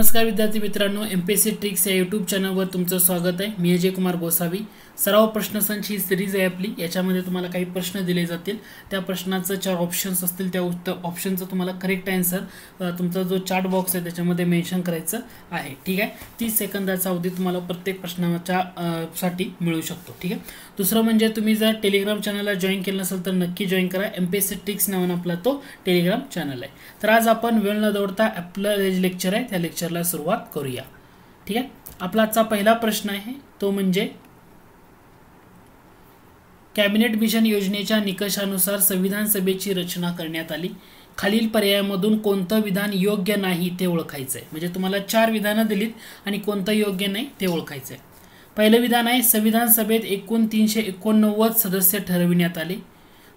नमस्कार विद्यार्थी मित्रांनो M P S C tricks या यूट्यूब चॅनलवर तुमचं स्वागत आहे. मी अजय कुमार गोसावी. सराव प्रश्नसंच ही सिरीज आहे आपली. याच्यामध्ये तुम्हाला काही प्रश्न दिले जातील. त्या प्रश्नाचं चार ऑप्शन्स असतील त्या उत्तर ऑप्शनचं तुम्हाला करेक्ट आन्सर तुमचा जो चार्ट बॉक्स आहे त्याच्यामध्ये मेन्शन करायचं आहे. ठीक आहे? तीस सेकंदाचा अवधी तुम्हाला प्रत्येक प्रश्नाच्या साठी मिळू शकतो. ठीक आहे? दुसरं म्हणजे तुम्ही जर टेलिग्राम चॅनलला जॉईन केलं नसेल तर नक्की जॉईन करा. M P S C tricks नावानं आपला तो टेलिग्राम चॅनल आहे. तर आज आपण वेळ न दौडता आपलं जे लेक्चर आहे त्या लेक्चरला सुरुवात करूया. ठीक आहे? आपला आजचा पहिला प्रश्न आहे तो म्हणजे कॅबिनेट मिशन योजनेच्या निकषानुसार संविधान सभेची रचना करण्यात आली. खालील पर्यायामधून कोणतं विधान योग्य नाही ते ओळखायचं आहे म्हणजे तुम्हाला चार विधानं दिलीत आणि कोणतं योग्य नाही ते ओळखायचं आहे पहिलं विधान आहे संविधान सभेत एकूण तीनशे एकोणनव्वद सदस्य ठरविण्यात आले.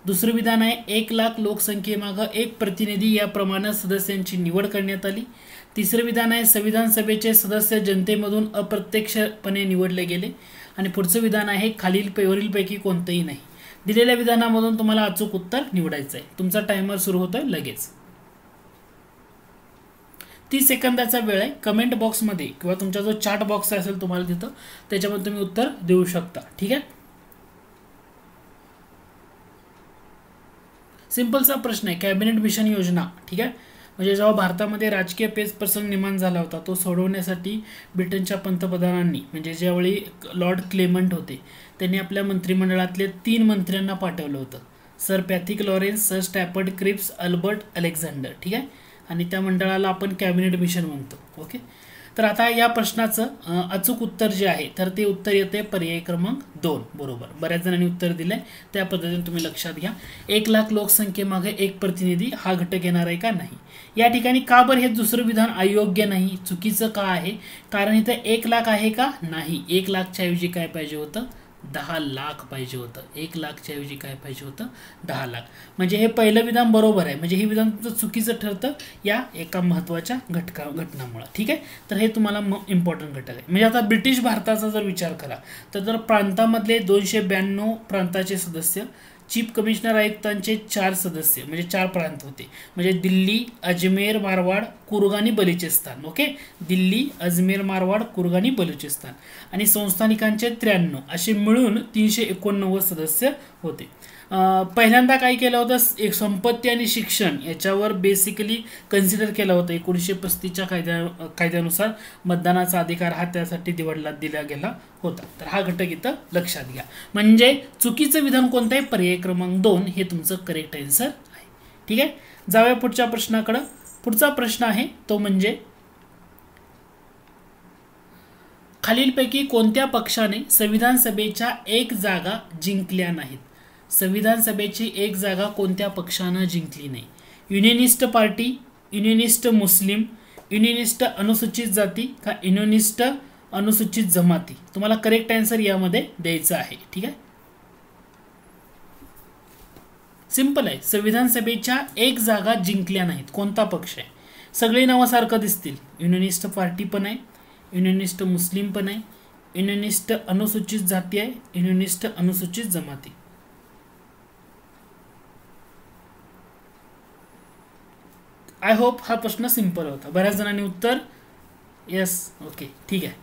दुसरं विधान आहे एक लाख लोकसंख्येमागं एक प्रतिनिधी याप्रमाणे सदस्यांची निवड करण्यात आली. तिसरं विधान आहे संविधान सभेचे सदस्य जनतेमधून अप्रत्यक्षपणे निवडले गेले. आणि पुढचं विधान आहे खालील वरीलपैकी कोणतंही नाही. दिलेल्या विधानामधून तुम्हाला अचूक उत्तर निवडायचं आहे तुमचा टायमर सुरू होतोय लगेच. तीस सेकंदाचा वेळ आहे. कमेंट बॉक्समध्ये किंवा तुमचा जो चार्ट बॉक्स असेल तुम्हाला तिथं त्याच्यामध्ये तुम्ही उत्तर देऊ शकता. ठीक आहे? सिंपलचा प्रश्न आहे. कॅबिनेट मिशन योजना. ठीक आहे? म्हणजे जेव्हा भारतामध्ये राजकीय पेच प्रसंग निर्माण झाला होता तो सोडवण्यासाठी ब्रिटनच्या पंतप्रधानांनी म्हणजे ज्यावेळी लॉर्ड क्लेमंट होते त्यांनी आपल्या मंत्रिमंडळातले तीन मंत्र्यांना पाठवलं होतं. Sir Pethick Lawrence sir Stafford Cripps Albert Alexander. ठीक आहे? आणि त्या मंडळाला आपण कॅबिनेट मिशन म्हणतो. ओके? तर आता या प्रश्नाचं अचूक उत्तर जे आहे तर ते उत्तर येते पर्याय क्रमांक दोन. बरोबर. बऱ्याच जणांनी उत्तर दिलंय. त्या पद्धतीने तुम्ही लक्षात घ्या. एक लाख लोकसंख्येमागे एक प्रतिनिधी हा घटक येणार आहे का नाही? या ठिकाणी का बरं हे दुसरं विधान अयोग्य नाही? चुकीचं का आहे? कारण इथं एक लाख आहे का? नाही. एक लाखच्या ऐवजी काय पाहिजे होतं? दहा लाख पाहिजे होतं. एक लाखच्या ऐवजी काय पाहिजे होतं? दहा लाख. म्हणजे हे पहिलं विधान बरोबर आहे. म्हणजे हे विधान तुमचं चुकीचं ठरतं या एका महत्त्वाच्या घटका घटनामुळं. ठीक आहे? तर हे तुम्हाला म इम्पॉर्टंट घटक आहे. म्हणजे आता ब्रिटिश भारताचा जर विचार करा तर जर प्रांतामधले दोनशे ब्याण्णव प्रांताचे सदस्य चीफ कमिशनर आयुक्तांचे चार सदस्य म्हणजे चार प्रांत होते. म्हणजे दिल्ली अजमेर मारवाड कुर्ग आणि बलुचिस्तान ओके? दिल्ली अजमेर मारवाड कुर्ग आणि बलुचिस्तान. आणि संस्थानिकांचे त्र्याण्णव असे मिळून तीनशे एकोणनव्वद सदस्य होते. पहिल्यांदा काय केलं होतं? एक संपत्ती आणि शिक्षण याच्यावर बेसिकली कन्सिडर केलं होतं. एकोणीसशे पस्तीसच्या कायद्या कायद्यानुसार मतदानाचा अधिकार हा त्यासाठी निवडला दिला गेला होता. तर हा घटक इथं लक्षात घ्या. म्हणजे चुकीचं विधान कोणतं आहे पर्याय क्रमांक दोन हे तुमचं करेक्ट आन्सर आहे. ठीक आहे? जाऊया पुढच्या प्रश्नाकडं. पुढचा प्रश्न आहे तो म्हणजे खालीलपैकी कोणत्या पक्षाने संविधान सभेच्या एक जागा जिंकल्या नाहीत? संविधान सभेची एक जागा कोणत्या पक्षानं जिंकली नाही? Unionist party unionist Muslim unionist अनुसूचित जाती का युनियनिस्ट अनुसूचित जमाती? तुम्हाला करेक्ट आन्सर यामध्ये द्यायचं आहे. ठीक आहे? सिंपल आहे. संविधान सभेच्या एक जागा जिंकल्या नाहीत. कोणता पक्ष आहे? सगळे नावं सारखं दिसतील. युनियनिस्ट पार्टी पण आहे युनियनिस्ट मुस्लिम पण आहे युनियनिस्ट अनुसूचित जाती आहे युनियनिस्ट अनुसूचित जमाती. आय होप हा प्रश्न सिंपल होता. बऱ्याच जणांनी उत्तर येस ओके ठीक आहे.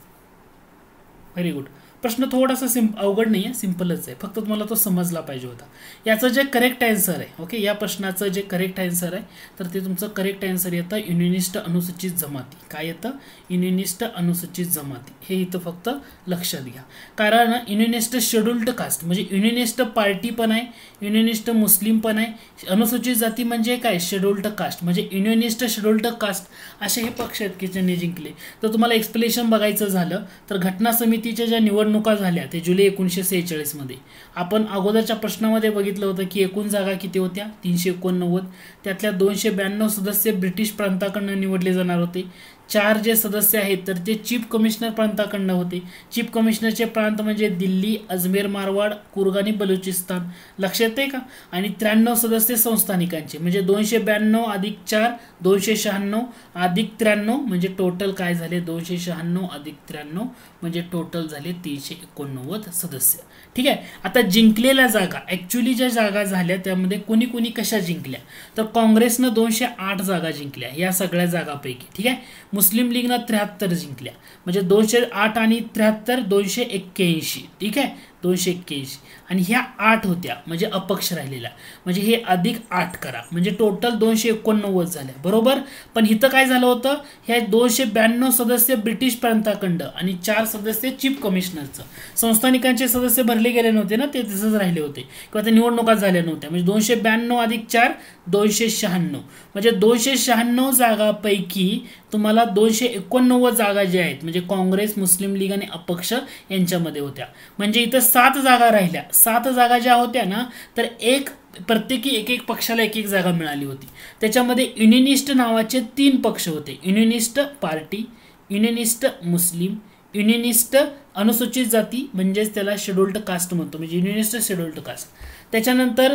व्हेरी गुड प्रश्न थोडासा सिम अवघड नाही आहे सिम्पलच आहे. फक्त तुम्हाला तो समजला पाहिजे होता. याचं जे करेक्ट आन्सर आहे ओके या प्रश्नाचं जे करेक्ट आन्सर आहे तर ते तुमचं करेक्ट आन्सर येतं युनिनिस्ट अनुसूचित जमाती. काय येतं? युनिनिस्ट अनुसूचित जमाती. हे इथं फक्त लक्षात घ्या. कारण युनिनिस्ट शेड्युल्ड कास्ट म्हणजे युनिनिस्ट पार्टी पण आहे युनिनिस्ट मुस्लिम पण आहे. अनुसूचित जाती म्हणजे काय? शेड्युल्ड कास्ट म्हणजे युनिनिस्ट शेड्युल्ड कास्ट असे हे पक्ष आहेत की ज्यांनी जिंकले. तर तुम्हाला एक्सप्लेनेशन बघायचं झालं तर घटना समितीच्या ज्या निवड निवडणुका झाल्या ते जुलै एकोणीसशे सेहेचाळीसमध्ये आपण अगोदरच्या प्रश्नामध्ये बघितलं होतं की एकूण जागा किती होत्या? तीनशे एकोणनव्वद. त्यातल्या दोनशे ब्याण्णव सदस्य ब्रिटिश प्रांताकडनं निवडले जाणार होते. चार जे सदस्य आहेत तर ते चीफ कमिशनर प्रांताकडनं होते. चीफ कमिशनरचे प्रांत म्हणजे दिल्ली अजमेर मारवाड कुर्ग आणि बलुचिस्तान. लक्षात आहे का? आणि त्र्याण्णव सदस्य संस्थानिकांचे म्हणजे दोनशे ब्याण्णव अधिक चार दोनशे शहाण्णव अधिक त्र्याण्णव म्हणजे टोटल काय झाले? दोनशे शहाण्णव अधिक त्र्याण्णव म्हणजे टोटल झाले तीनशे एकोणनव्वद सदस्य. ठीक आहे? आता जिंकलेल्या जागा ॲक्च्युली ज्या जागा झाल्या त्यामध्ये कोणी कोणी कशा जिंकल्या? तर काँग्रेसनं दोनशे आठ जागा जिंकल्या या सगळ्या जागापैकी ठीक आहे? मुस्लिम लीगनं त्र्याहत्तर जिंकल्या. म्हणजे दोनशे आठ आणि त्र्याहत्तर दोनशे एक्क्याऐंशी ठीक आहे? दोनशे एक्क्याऐंशी आणि ह्या आठ होत्या म्हणजे अपक्ष राहिलेल्या. म्हणजे हे अधिक आठ करा. म्हणजे टोटल दोनशे एकोणनव्वद झाल्या. बरोबर? पण इथं काय झालं होतं? ह्या दोनशे ब्याण्णव सदस्य ब्रिटिश प्रांताखंड आणि चार सदस्य चीफ कमिशनरचं. संस्थानिकांचे सदस्य भरले गेले नव्हते ना ते तसंच राहिले होते. किंवा त्या निवडणुका झाल्या नव्हत्या. म्हणजे दोनशे ब्याण्णव अधिक चार दोनशे शहाण्णव. म्हणजे दोनशे शहाण्णव जागापैकी तुम्हाला दोनशे एकोणनव्वद जागा ज्या आहेत म्हणजे काँग्रेस मुस्लिम लीग आणि अपक्ष यांच्यामध्ये होत्या. म्हणजे इथं सात जागा राहिल्या. सात जागा ज्या होत्या ना तर एक प्रत्येकी एक एक पक्षाला एक एक जागा मिळाली होती. त्याच्यामध्ये युनिनिस्ट नावाचे तीन पक्ष होते. Unionist party unionist Muslim unionist अनुसूचित जाती म्हणजेच त्याला शेड्युल्ड कास्ट म्हणतो. म्हणजे युनिनिस्ट शेड्युल्ड कास्ट त्याच्यानंतर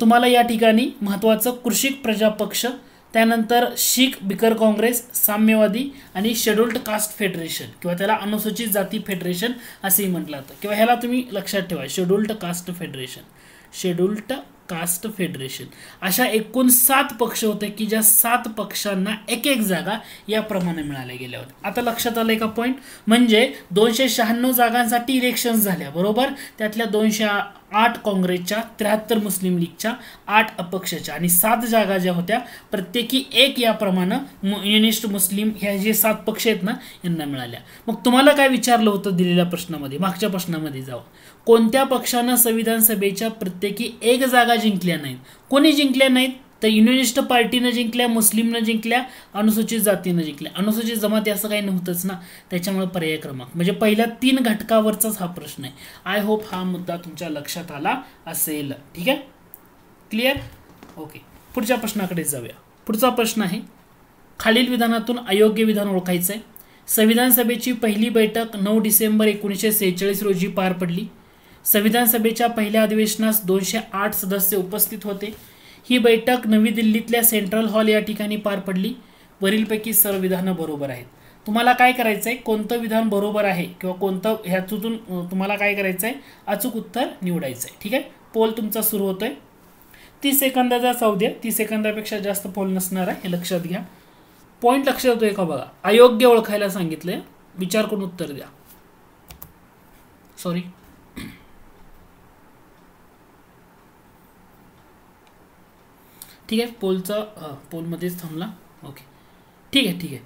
तुम्हाला या ठिकाणी महत्त्वाचं कृषिक प्रजा पक्ष त्यानंतर शीख बिकर काँग्रेस साम्यवादी आणि शेड्युल्ड कास्ट फेडरेशन किंवा त्याला अनुसूचित जाती फेडरेशन असंही म्हटलं जातं. किंवा ह्याला तुम्ही लक्षात ठेवा scheduled caste federation scheduled caste federation. अशा एकूण सात पक्ष होते की ज्या सात पक्षांना एक एक जागा याप्रमाणे मिळाल्या गेल्या होत्या. आता लक्षात आलं का पॉईंट म्हणजे दोनशे शहाण्णव जागांसाठी इलेक्शन झाल्या बरोबर? त्यातल्या दोनशे आठ काँग्रेसच्या त्र्याहत्तर मुस्लिम लीगच्या आठ अपक्षच्या. आणि सात जागा ज्या होत्या प्रत्येकी एक याप्रमाणे युनिस्ट मुस्लिम ह्या जे सात पक्ष आहेत ना यांना मिळाल्या. मग तुम्हाला काय विचारलं होतं दिलेल्या प्रश्नामध्ये? मागच्या प्रश्नामध्ये जावं कोणत्या पक्षानं संविधान सभेच्या प्रत्येकी एक जागा जिंकल्या नाहीत? कोणी जिंकल्या नाहीत? तर युनिनिस्ट पार्टीनं जिंकल्या मुस्लिमनं जिंकल्या अनुसूचित जातीनं जिंकल्या. अनुसूचित जमाती असं काही नव्हतंच ना. त्याच्यामुळे पर्याय क्रमांक. म्हणजे पहिल्या तीन घटकावरचाच हा प्रश्न आहे. आय होप हा मुद्दा तुमच्या लक्षात आला असेल. ठीक आहे? क्लिअर ओके पुढच्या प्रश्नाकडे जाऊया. पुढचा प्रश्न आहे खालील विधानातून अयोग्य विधान ओळखायचं आहे संविधान सभेची पहिली बैठक नऊ डिसेंबर एकोणीसशे सेहेचाळीस रोजी पार पडली. संविधान सभेच्या पहिल्या अधिवेशनास दोनशे आठ सदस्य उपस्थित होते. ही बैठक नवी दिल्लीतल्या सेंट्रल हॉल या ठिकाणी पार पडली. वरीलपैकी सर्व विधानं बरोबर आहेत. तुम्हाला काय करायचं आहे कोणतं विधान बरोबर आहे किंवा कोणतं ह्यातून तुम्हाला काय करायचं आहे अचूक उत्तर निवडायचं आहे ठीक आहे? पोल तुमचा सुरू होतोय. तीस सेकंदाचा चौद्या तीस सेकंदापेक्षा जास्त पोल नसणार आहे हे लक्षात घ्या. पॉईंट लक्षात येतोय का बघा? अयोग्य ओळखायला सांगितलंय. विचार करून उत्तर द्या. सॉरी. ठीक आहे पोलचा पोलमध्येच थांबला. ओके. ठीक आहे ठीक आहे.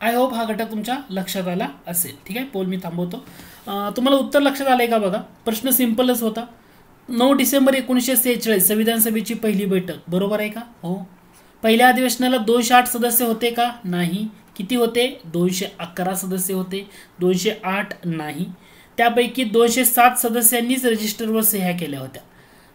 आय होप हा घटक तुमच्या लक्षात आला असेल. ठीक आहे पोल मी थांबवतो. तुम्हाला उत्तर लक्षात आलं आहे का बघा? प्रश्न सिम्पलच होता. नऊ डिसेंबर एकोणीसशे सेहेचाळीस संविधान सभेची पहिली बैठक. बरोबर आहे का? हो. पहिल्या अधिवेशनाला दोनशे आठ सदस्य होते का? नाही. किती होते? दोनशे अकरा सदस्य होते. दोनशे आठ नाही. त्यापैकी दोनशे सात सदस्यांनीच रजिस्टरवर सह्या केल्या होत्या.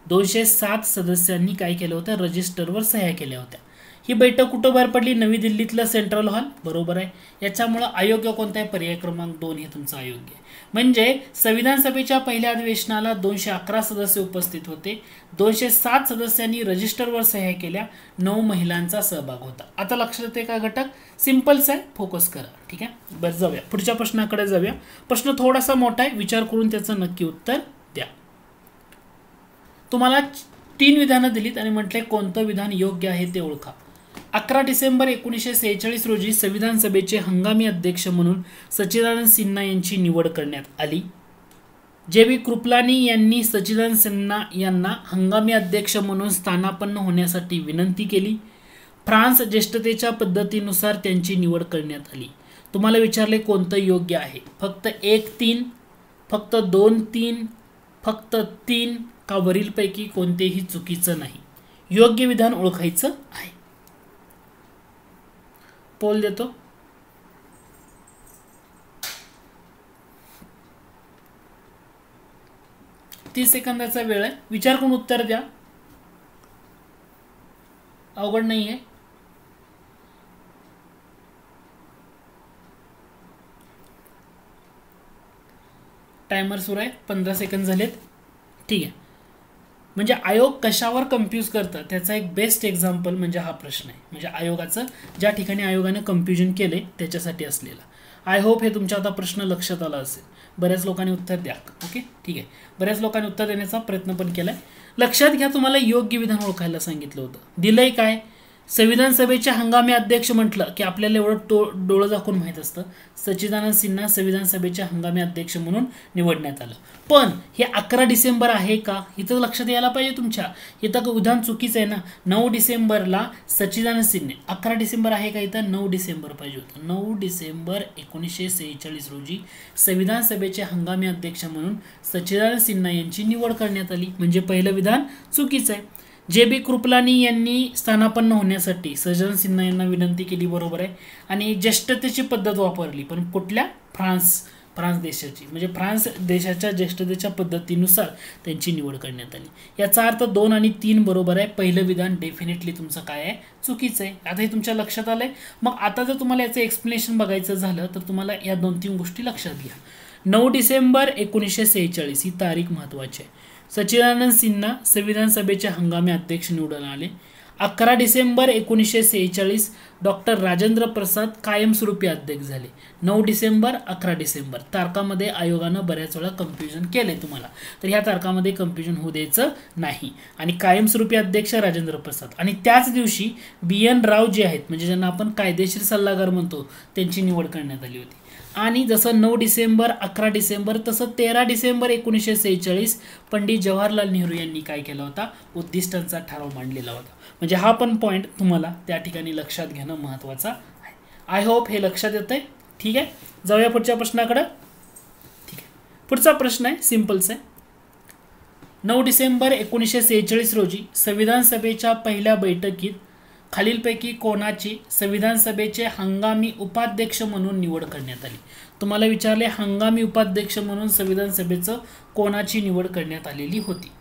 दोनशे सात सदस्यांनी काय केलं होतं? रजिस्टरवर सह्या केल्या होत्या. ही बैठक कुठं बाहेर पडली? नवी दिल्लीतलं सेंट्रल हॉल बरोबर आहे. याच्यामुळं अयोग्य कोणता आहे? पर्याय क्रमांक दोन हे तुमचं अयोग्य आहे. म्हणजे संविधान सभेच्या पहिल्या अधिवेशनाला दोनशे अकरा सदस्य उपस्थित होते. दोनशे सात सदस्यांनी रजिस्टरवर सह्या केल्या. नऊ महिलांचा सहभाग होता. आता लक्षात येते का घटक? सिम्पल्स आहे फोकस करा. ठीक आहे? बरं जाऊया. पुढच्या प्रश्नाकडे जाऊया. प्रश्न थोडासा मोठा आहे. विचार करून त्याचं नक्की उत्तर द्या. तुम्हाला तीन विधानं दिलीत आणि म्हटले कोणतं विधान योग्य आहे ते ओळखा. अकरा डिसेंबर एकोणीसशे सेहेचाळीस रोजी संविधान सभेचे हंगामी अध्यक्ष म्हणून सच्चिदानंद सिन्हा यांची निवड करण्यात आली. जे बी कृपलानी यांनी सच्चिदानंद सिन्हा यांना हंगामी अध्यक्ष म्हणून स्थानापन्न होण्यासाठी विनंती केली. फ्रान्स ज्येष्ठतेच्या पद्धतीनुसार त्यांची निवड करण्यात आली. तुम्हाला विचारले कोणतं योग्य आहे? फक्त एक तीन फक्त दोन तीन फक्त तीन का वरीलपैकी कोणतेही चुकीचं नाही? योग्य विधान ओळखायचं आहे. पोल देतो तीस सेकंदाचा वेळ आहे. विचार करून उत्तर द्या. अवघड नाही आहे. टायमर सुरू आहे. पंधरा सेकंद झालेत. ठीक आहे. म्हणजे आयोग कशावर कन्फ्यूज करतं? त्याचा एक बेस्ट एक्झाम्पल म्हणजे हा प्रश्न आहे. म्हणजे आयोगाचं ज्या ठिकाणी आयोगाने कन्फ्युजन केले त्याच्यासाठी असलेला. आय होप हे तुमच्या आता प्रश्न लक्षात आला असेल. बऱ्याच लोकांनी उत्तर द्या. ओके? ठीक आहे. बऱ्याच लोकांनी उत्तर देण्याचा प्रयत्न पण केला आहे लक्षात घ्या तुम्हाला योग्य विधान ओळखायला सांगितलं होतं. दिलंय काय? संविधान सभेच्या हंगामी अध्यक्ष म्हटलं की आपल्याला एवढं टो डोळं दाखवून माहीत असतं. सच्चिदानंद सिन्हा संविधान सभेच्या हंगामी अध्यक्ष म्हणून निवडण्यात आलं. पण हे अकरा डिसेंबर आहे का? इथं लक्षात यायला पाहिजे तुमच्या. इथं विधान चुकीचं आहे ना? नऊ डिसेंबरला सच्चिदानंद सिन्हे. अकरा डिसेंबर आहे का इथं? नऊ डिसेंबर पाहिजे होतं. नऊ डिसेंबर एकोणीसशे सेहेचाळीस रोजी संविधान सभेचे हंगामी अध्यक्ष म्हणून सच्चिदानंद सिन्हा यांची निवड करण्यात आली. म्हणजे पहिलं विधान चुकीचं आहे. जे बी कृपलानी यांनी स्थानापन्न होण्यासाठी सज्जन सिन्हा यांना विनंती केली बरोबर आहे. आणि ज्येष्ठतेची पद्धत वापरली पण कुठल्या? फ्रान्स फ्रान्स देशाची. म्हणजे फ्रान्स देशाच्या ज्येष्ठतेच्या पद्धतीनुसार त्यांची निवड करण्यात आली. याचा अर्थ दोन आणि तीन बरोबर आहे. पहिलं विधान डेफिनेटली तुमचं काय आहे? चुकीचं आहे. आता हे तुमच्या लक्षात आलं आहे मग आता जर तुम्हाला याचं एक्सप्लेनेशन बघायचं झालं तर तुम्हाला या दोन तीन गोष्टी लक्षात घ्या. नऊ डिसेंबर एकोणीसशे सेहेचाळीस ही तारीख महत्त्वाची आहे. सच्चिदानंद सिन्हा संविधान सभेचे हंगामी अध्यक्ष निवडून आले. अकरा डिसेंबर एकोणीसशे सेहेचाळीस डॉक्टर राजेंद्र प्रसाद कायमस्वरूपी अध्यक्ष झाले. नऊ डिसेंबर अकरा डिसेंबर. तारखामध्ये आयोगानं बऱ्याच वेळा कन्फ्युजन केलंय तुम्हाला. तर ह्या तारखामध्ये कन्फ्युजन होऊ द्यायचं नाही. आणि कायमस्वरूपी अध्यक्ष राजेंद्र प्रसाद. आणि त्याच दिवशी बी एन राव जे आहेत म्हणजे ज्यांना आपण कायदेशीर सल्लागार म्हणतो त्यांची निवड करण्यात आली होती. आणि जसं नऊ डिसेंबर अकरा डिसेंबर तसं तेरा डिसेंबर एकोणीसशे सेहेचाळीस पंडित जवाहरलाल नेहरू यांनी काय केला होता? उद्दिष्टांचा ठराव मांडलेला होता. म्हणजे हा पण पॉईंट तुम्हाला त्या ठिकाणी लक्षात घेणं महत्त्वाचं आहे. आय होप हे लक्षात येतं आहे ठीक आहे? जाऊया पुढच्या प्रश्नाकडं. ठीक आहे. पुढचा प्रश्न आहे सिम्पल्स आहे नऊ डिसेंबर एकोणीसशे सेहेचाळीस रोजी संविधान सभेच्या पहिल्या बैठकीत खालीलपैकी कोणाची संविधान सभेचे हंगामी उपाध्यक्ष म्हणून निवड करण्यात आली? तुम्हाला विचारले हंगामी उपाध्यक्ष म्हणून संविधान सभेचं कोणाची निवड करण्यात आलेली होती?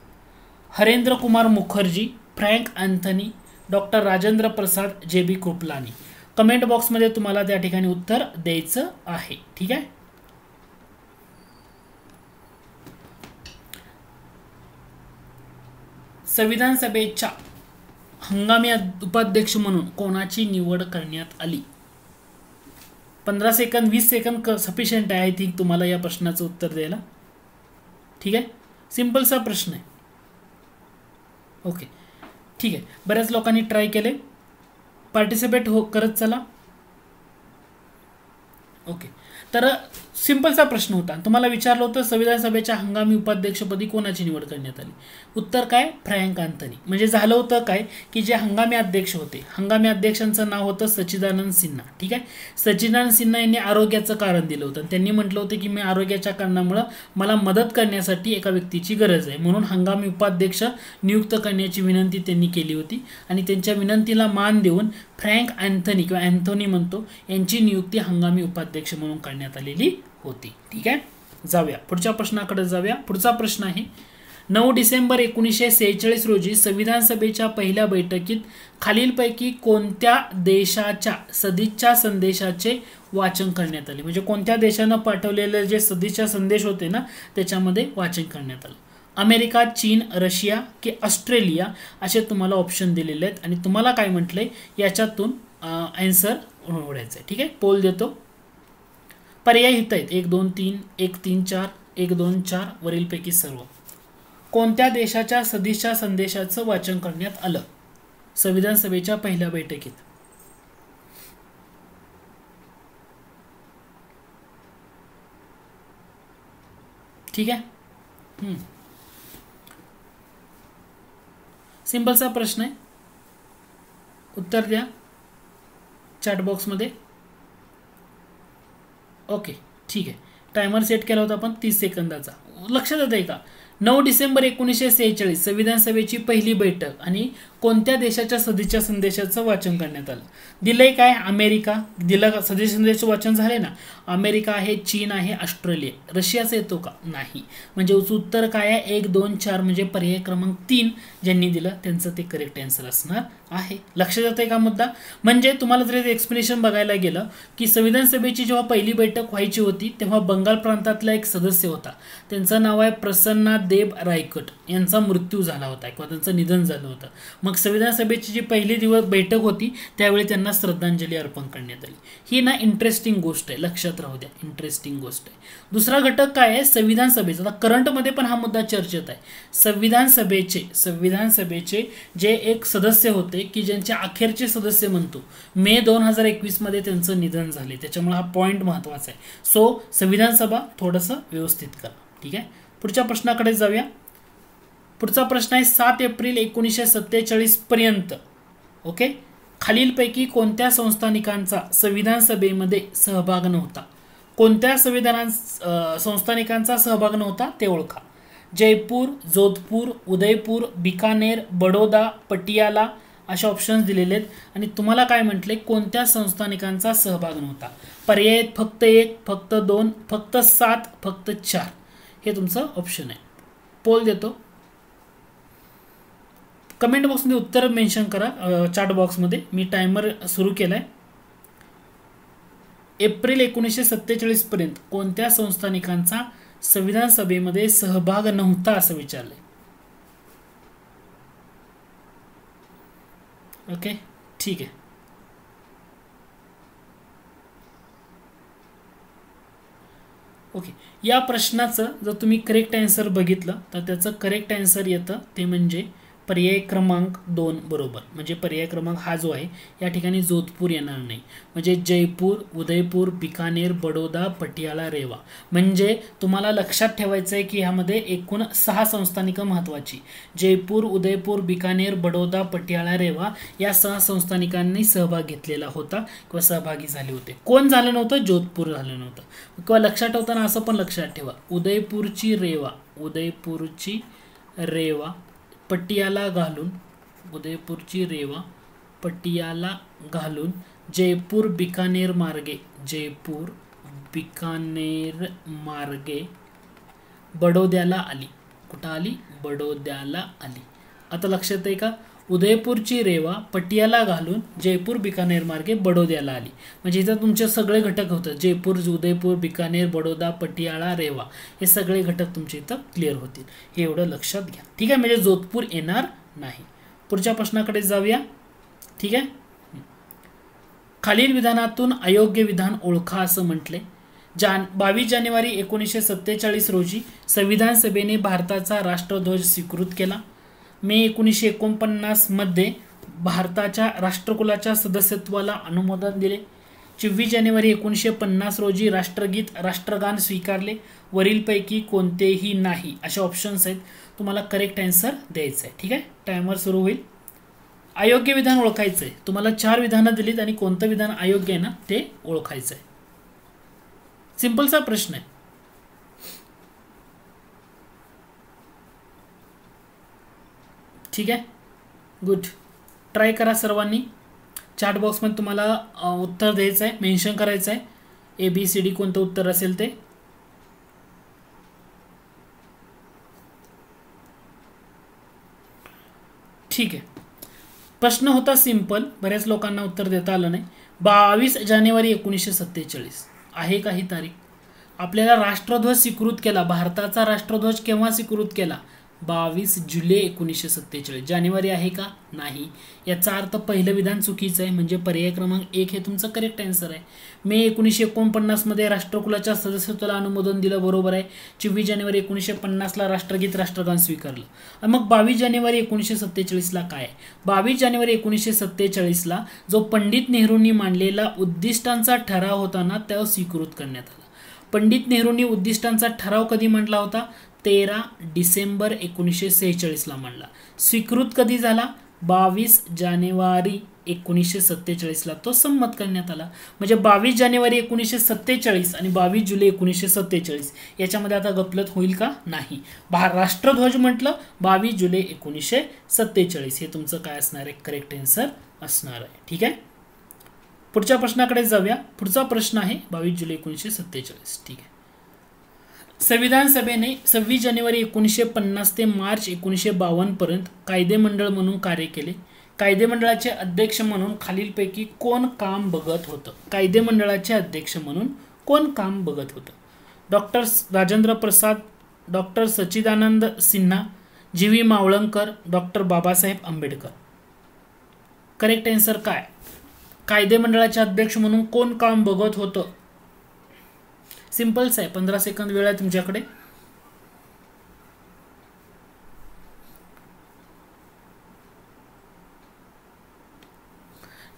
Harendra Kumar Mukherjee Frank Anthony doctor Rajendra Prasad J B Kripalani. Comment बॉक्समध्ये तुम्हाला त्या ठिकाणी उत्तर द्यायचं आहे. ठीक आहे? संविधान सभेच्या हंगामी उपाध्यक्ष म्हणून कोणाची निवड करण्यात आली? पंधरा सेकंद वीस सेकंद क सफिशियंट आहे आय थिंक तुम्हाला या प्रश्नाचं उत्तर द्यायला. ठीक आहे? सिम्पलचा प्रश्न आहे. ओके ठीक आहे. बऱ्याच लोकांनी ट्राय केले. पार्टिसिपेट हो करत चला. ओके तर सिंपलचा प्रश्न होता. तुम्हाला विचारलं होतं संविधान सभेच्या हंगामी उपाध्यक्षपदी कोणाची निवड करण्यात आली? उत्तर काय? Frank Anthony. म्हणजे झालं होतं काय? की जे हंगामी अध्यक्ष होते. हंगामी अध्यक्षांचं नाव होतं सच्चिदानंद सिन्हा. ठीक आहे? सच्चिदानंद सिन्हा यांनी आरोग्याचं कारण दिलं होतं. त्यांनी म्हटलं होतं की मी आरोग्याच्या कारणामुळं मला मदत करण्यासाठी एका व्यक्तीची गरज आहे. म्हणून हंगामी उपाध्यक्ष नियुक्त करण्याची विनंती त्यांनी केली होती. आणि त्यांच्या विनंतीला मान देऊन फ्रँक अँथनी किंवा अँथोनी म्हणतो यांची नियुक्ती हंगामी उपाध्यक्ष म्हणून करण्यात आलेली होती. ठीक आहे? जाऊया. पुढच्या प्रश्नाकडे जाऊया. पुढचा प्रश्न आहे नऊ डिसेंबर एकोणीसशे सेहेचाळीस रोजी संविधान सभेच्या पहिल्या बैठकीत खालीलपैकी कोणत्या देशाच्या सदिच्छा संदेशाचे वाचन करण्यात आले? म्हणजे कोणत्या देशानं पाठवलेले जे सदिच्छा संदेश होते ना त्याच्यामध्ये वाचन करण्यात आलं. अमेरिका चीन रशिया की ऑस्ट्रेलिया असे तुम्हाला ऑप्शन दिलेले आहेत आणि तुम्हाला काय म्हटलंय? याच्यातून ॲन्सर निवडायचं आहे ठीक आहे? पोल देतो. पर्याय इथं आहेत. एक दोन तीन एक तीन चार एक दोन चार वरीलपैकी सर्व. कोणत्या देशाच्या सदिच्छा संदेशाचं वाचन करण्यात आलं? संविधान सभेच्या पहिल्या बैठकीत. ठीक आहे? सिंपलचा प्रश्न आहे. उत्तर द्या. चॅटबॉक्समध्ये ओके ठीक आहे. टायमर सेट केला होता आपण तीस सेकंदाचा. लक्षात येत आहे का? नऊ डिसेंबर एकोणीसशे सेहेचाळीस संविधान सभेची पहिली बैठक आणि कोणत्या देशाच्या सदिच्छा संदेशाचं वाचन करण्यात आलं? दिलंय काय? अमेरिका. दिलं सदिच्छा संदेशाचं वाचन झाले ना? अमेरिका आहे चीन आहे ऑस्ट्रेलिया. रशियाचा येतो का? नाही. म्हणजे उत्तर काय आहे? एक दोन चार म्हणजे पर्याय क्रमांक तीन ज्यांनी दिलं त्यांचं ते करेक्ट आन्सर असणार आहे. लक्षात येतं का मुद्दा? म्हणजे तुम्हाला जर एक्सप्लेनेशन बघायला गेलं की संविधान सभेची जेव्हा पहिली बैठक व्हायची होती तेव्हा बंगाल प्रांतातला एक सदस्य होता. त्यांचं नाव आहे प्रसन्ना देब रायकट. यांचा मृत्यू झाला होता किंवा त्यांचं निधन झालं होतं. मग मग संविधान सभेची जी पहिली दिवस बैठक होती त्यावेळी त्यांना श्रद्धांजली अर्पण करण्यात आली. ही ना इंटरेस्टिंग गोष्ट आहे लक्षात राहू द्या इंटरेस्टिंग गोष्ट आहे. दुसरा घटक काय आहे? संविधान सभेचा आता करंटमध्ये पण हा मुद्दा चर्चेत आहे. संविधान सभेचे संविधान सभेचे जे एक सदस्य होते की ज्यांचे अखेरचे सदस्य म्हणतो मे दोन हजार एकवीसमध्ये त्यांचं निधन झाले. त्याच्यामुळे हा पॉईंट महत्त्वाचा आहे. सो संविधान सभा थोडंसं व्यवस्थित करा. ठीक आहे? पुढच्या प्रश्नाकडे जाऊया. पुढचा प्रश्न आहे सात एप्रिल एकोणीसशे सत्तेचाळीस पर्यंत. ओके खालीलपैकी कोणत्या संस्थानिकांचा संविधान सभेमध्ये सहभाग नव्हता? कोणत्या संविधानां संस्थानिकांचा सहभाग नव्हता ते ओळखा. जयपूर जोधपूर उदयपूर बिकानेर बडोदा पटियाला असे ऑप्शन्स दिलेले आहेत. आणि तुम्हाला काय म्हटले कोणत्या संस्थानिकांचा सहभाग नव्हता? पर्याय फक्त एक फक्त दोन फक्त सात फक्त चार. हे तुमचं ऑप्शन आहे. पोल देतो. कमेंट बॉक्समध्ये उत्तर मेन्शन करा. चार्ट बॉक्समध्ये. मी टायमर सुरू केला आहे एप्रिल एकोणीसशे सत्तेचाळीसपर्यंत कोणत्या संस्थानिकांचा संविधान सभेमध्ये सहभाग नव्हता असं विचारलंय? ओके ठीक आहे. ओके या प्रश्नाचं जर तुम्ही करेक्ट आन्सर बघितलं तर त्याचं करेक्ट आन्सर येतं ते म्हणजे पर्याय क्रमांक दोन बरोबर. म्हणजे पर्याय क्रमांक हा जो आहे या ठिकाणी जोधपूर येणार नाही. म्हणजे जयपूर उदयपूर बिकानेर बडोदा पटियाला रेवा. म्हणजे तुम्हाला लक्षात ठेवायचं आहे की ह्यामध्ये एकूण सहा संस्थानिकं महत्त्वाची जयपूर उदयपूर बिकानेर बडोदा पटियाला रेवा या सहा संस्थानिकांनी सहभाग घेतलेला होता किंवा सहभागी झाले होते. कोण झालं नव्हतं? जोधपूर झालं नव्हतं. किंवा लक्षात ठेवताना असं पण लक्षात ठेवा. उदयपूरची रेवा उदयपूरची रेवा पटियाला घालून उदयपूरची रेवा पटियाला घालून जयपूर बिकानेर मार्गे जयपूर बिकानेर मार्गे बडोद्याला आली. कुठं आली? बडोद्याला आली. आता लक्षात आहे का? उदयपूरची रेवा पटियाला घालून जयपूर बिकानेर मार्गे बडोद्याला आली. म्हणजे इथं तुमचे सगळे घटक होतं. जयपूर उदयपूर बिकानेर बडोदा पटियाळा रेवा हे सगळे घटक तुमचे इथं क्लिअर होतील. हे एवढं लक्षात घ्या. ठीक आहे? म्हणजे जोधपूर येणार नाही. पुढच्या प्रश्नाकडे जाऊया. ठीक आहे? खालील विधानातून अयोग्य विधान ओळखा असं म्हटले. जान बावीस जानेवारी एकोणीसशे सत्तेचाळीस रोजी संविधान सभेने भारताचा राष्ट्रध्वज स्वीकृत केला. मे एकोणीसशे एकोणपन्नासमध्ये भारताच्या राष्ट्रकुलाच्या सदस्यत्वाला अनुमोदन दिले. चोवीस जानेवारी एकोणीसशे पन्नास रोजी राष्ट्रगीत राष्ट्रगान स्वीकारले. वरीलपैकी कोणतेही नाही असे ऑप्शन्स आहेत. तुम्हाला करेक्ट आन्सर द्यायचं आहे ठीक आहे? टायमर सुरू होईल. अयोग्य विधान ओळखायचं आहे तुम्हाला चार विधानं दिलीत आणि कोणतं विधान अयोग्य आहे ना ते ओळखायचं आहे सिंपलचा प्रश्न आहे. ठीक आहे? गुड ट्राय करा सर्वांनी. चॅट बॉक्समध्ये तुम्हाला उत्तर द्यायचं आहे मेन्शन करायचं आहे ए बी सी डी कोणतं उत्तर असेल ते. ठीक आहे. प्रश्न होता सिंपल बऱ्याच लोकांना उत्तर देता आलं नाही. बावीस जानेवारी एकोणीसशे सत्तेचाळीस. आहे का ही तारीख. आपल्याला राष्ट्रध्वज स्वीकृत केला. भारताचा राष्ट्रध्वज केव्हा स्वीकृत केला? बावीस जुलै एकोणीसशे सत्तेचाळीस. जानेवारी आहे का? नाही. याचा अर्थ पहिलं विधान चुकीचं आहे म्हणजे पर्याय क्रमांक एक हे तुमचं करेक्ट आन्सर आहे. मे एकोणीसशे एकोणपन्नासमध्ये राष्ट्रकुलाच्या सदस्यत्वाला अनुमोदन दिलं बरोबर आहे. चोवीस जानेवारी एकोणीसशे पन्नासला राष्ट्रगीत राष्ट्रगान स्वीकारलं. आणि मग बावीस जानेवारी एकोणीसशे सत्तेचाळीसला काय? बावीस जानेवारी एकोणीसशे सत्तेचाळीसला जो पंडित नेहरूंनी मांडलेला उद्दिष्टांचा ठराव होताना त्या स्वीकृत करण्यात आला. पंडित नेहरूंनी उद्दिष्टांचा ठराव कधी मांडला होता? तेरा डिसेंबर एकोणीसशे सेहेचाळीसला मांडला. स्वीकृत कधी झाला? बावीस जानेवारी एकोणीसशे सत्तेचाळीसला तो संमत करण्यात आला. म्हणजे बावीस जानेवारी एकोणीसशे सत्तेचाळीस आणि बावीस जुलै एकोणीसशे सत्तेचाळीस याच्यामध्ये आता गपलत होईल का? नाही. भा राष्ट्रध्वज म्हटलं बावीस जुलै एकोणीसशे सत्तेचाळीस हे तुमचं काय असणार आहे? करेक्ट आन्सर असणार आहे. ठीक आहे? पुढच्या प्रश्नाकडे जाऊया. पुढचा प्रश्न आहे बावीस जुलै एकोणीसशे सत्तेचाळीस ठीक आहे. संविधान सभेने सव्वीस जानेवारी एकोणीसशे पन्नास ते मार्च एकोणीसशे बावन्नपर्यंत कायदेमंडळ म्हणून कार्य केले. कायदेमंडळाचे अध्यक्ष म्हणून खालीलपैकी कोण काम बघत होतं? कायदेमंडळाचे अध्यक्ष म्हणून कोण काम बघत होतं? Doctor Rajendra Prasad doctor Sachchidananda Sinha G V Mavalankar doctor Babasaheb Ambedkar. Correct answer काय? कायदेमंडळाचे अध्यक्ष म्हणून कोण काम बघत होतं? सिम्पल्स आहे. पंधरा सेकंद वेळ आहे तुमच्याकडे.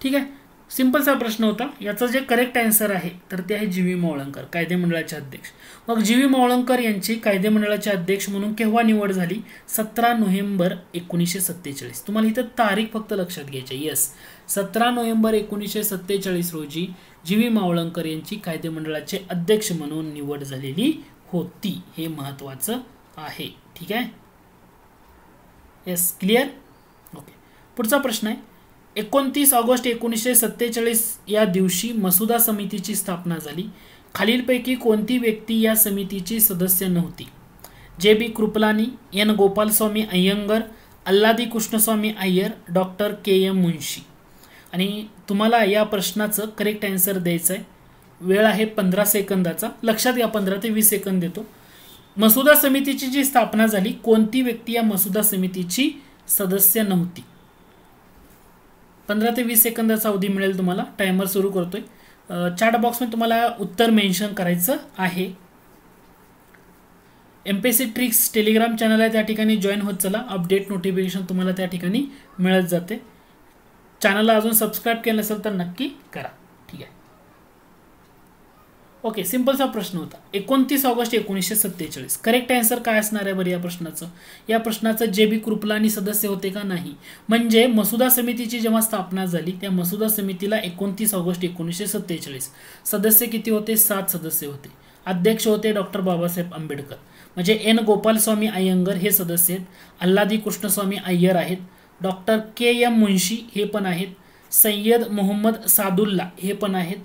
ठीक आहे. सिम्पलचा प्रश्न होता. याचा जे करेक्ट आन्सर आहे तर ते आहे जी व्ही मावळंकर कायदे मंडळाचे अध्यक्ष. मग जी व्ही मावळंकर यांची कायदे मंडळाचे अध्यक्ष म्हणून केव्हा निवड झाली? सतरा नोव्हेंबर एकोणीसशे सत्तेचाळीस. तुम्हाला इथं तारीख फक्त लक्षात घ्यायची येस सतरा नोव्हेंबर एकोणीसशे सत्तेचाळीस रोजी जी व्ही मावळंकर यांची कायदेमंडळाचे अध्यक्ष म्हणून निवड झालेली होती. हे महत्त्वाचं आहे. ठीक आहे? येस क्लिअर ओके पुढचा प्रश्न आहे. एकोणतीस ऑगस्ट एकोणीसशे सत्तेचाळीस या दिवशी मसुदा समितीची स्थापना झाली. खालीलपैकी कोणती व्यक्ती या समितीची सदस्य नव्हती? J B Kripalani N Gopalaswami Ayyangar Alladi Krishnaswami Iyer doctor K M Munshi. आणि तुम्हाला या प्रश्नाचं करेक्ट ॲन्सर द्यायचं आहे वेळ आहे पंधरा सेकंदाचा. लक्षात घ्या पंधरा ते वीस सेकंद देतो. मसुदा समितीची जी स्थापना झाली कोणती व्यक्ती या मसुदा समितीची सदस्य नव्हती? पंधरा ते वीस सेकंदाचा अवधी मिळेल तुम्हाला. टायमर सुरू करतोय. चॅट बॉक्समध्ये तुम्हाला उत्तर मेन्शन करायचं आहे. M P C tricks Telegram channel आहे त्या ठिकाणी जॉईन होत चला. अपडेट नोटिफिकेशन तुम्हाला त्या ठिकाणी मिळत जाते. चॅनलला अजून सबस्क्राईब केलं नसेल तर नक्की करा. ठीक आहे? ओके सिम्पलचा प्रश्न होता. एकोणतीस ऑगस्ट एकोणीसशे सत्तेचाळीस. करेक्ट आन्सर काय असणार आहे बरं या प्रश्नाचं? या प्रश्नाचं जे बी कृपलानी सदस्य होते का नाही? म्हणजे मसुदा समितीची जेव्हा स्थापना झाली त्या मसुदा समितीला एकोणतीस ऑगस्ट एकोणीसशे सत्तेचाळीस. सदस्य किती होते? सात सदस्य होते. अध्यक्ष होते डॉक्टर बाबासाहेब आंबेडकर. म्हणजे एन गोपालस्वामी अय्यंगर हे सदस्य आहेत. अल्लादी कृष्णस्वामी अय्यर आहेत. डॉक्टर के एम मुंशी हे पण आहेत. सय्यद मोहम्मद सादुल्ला हे पण आहेत.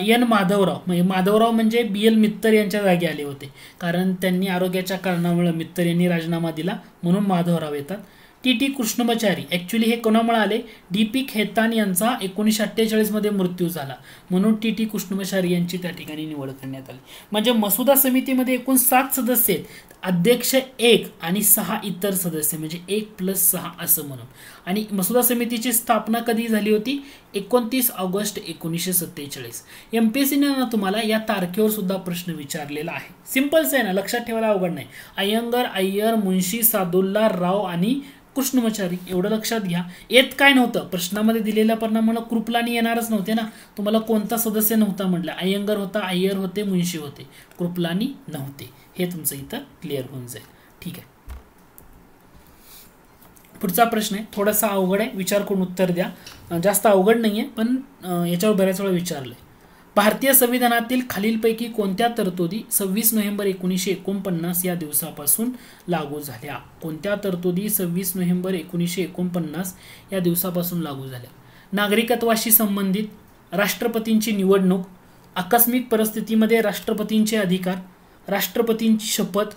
एन माधवराव म्हणजे माधवराव म्हणजे बी एल मित्तर यांच्या जागी आले होते. कारण त्यांनी आरोग्याच्या कारणामुळे मित्तर यांनी राजीनामा दिला म्हणून माधवराव येतात. T T Krishnamachari. ॲक्च्युली हे कोणामुळे आले? डी पी खेतान यांचा एकोणीसशे अठ्ठेचाळीसमध्ये मृत्यू झाला. म्हणून टी टी कृष्णमचारी यांची त्या ठिकाणी निवड करण्यात आली. म्हणजे मसुदा समितीमध्ये एकूण सात सदस्य आहेत. अध्यक्ष एक आणि सहा इतर सदस्य. म्हणजे एक प्लस सहा असं म्हणून. आणि मसुदा समितीची स्थापना कधी झाली होती? एकोणतीस ऑगस्ट एकोणीसशे सत्तेचाळीस. एम पी एस सीने ना तुम्हाला या तारखेवर सुद्धा प्रश्न विचारलेला आहे. सिम्पलच आहे ना लक्षात ठेवायला अवघड नाही. अय्यंगर अय्यर मुंशी सादुल्ला राव आणि कृष्णमचारी एवढं लक्षात घ्या. येत काय नव्हतं? प्रश्नामध्ये दिलेल्या परिणामाला कृपलानी येणारच नव्हते ना. तुम्हाला कोणता सदस्य नव्हता म्हटलं? अय्यंगर होता अय्यर होते मुंशी होते. कृपलानी नव्हते. हे तुमचं इथं क्लिअर होऊन जाईल. ठीक आहे. पुढचा प्रश्न आहे. थोडासा अवघड आहे. विचार करून उत्तर द्या. जास्त अवघड नाही आहे पण याच्यावर बऱ्याच वेळा विचारलं आहे भारतीय संविधानातील खालीलपैकी कोणत्या तरतुदी सव्वीस नोव्हेंबर एकोणीसशे एकोणपन्नास या दिवसापासून लागू झाल्या? कोणत्या तरतुदी सव्वीस नोव्हेंबर एकोणीसशे एकोणपन्नास या दिवसापासून लागू झाल्या? नागरिकत्वाशी संबंधित राष्ट्रपतींची निवडणूक आकस्मिक परिस्थितीमध्ये राष्ट्रपतींचे अधिकार राष्ट्रपतींची शपथ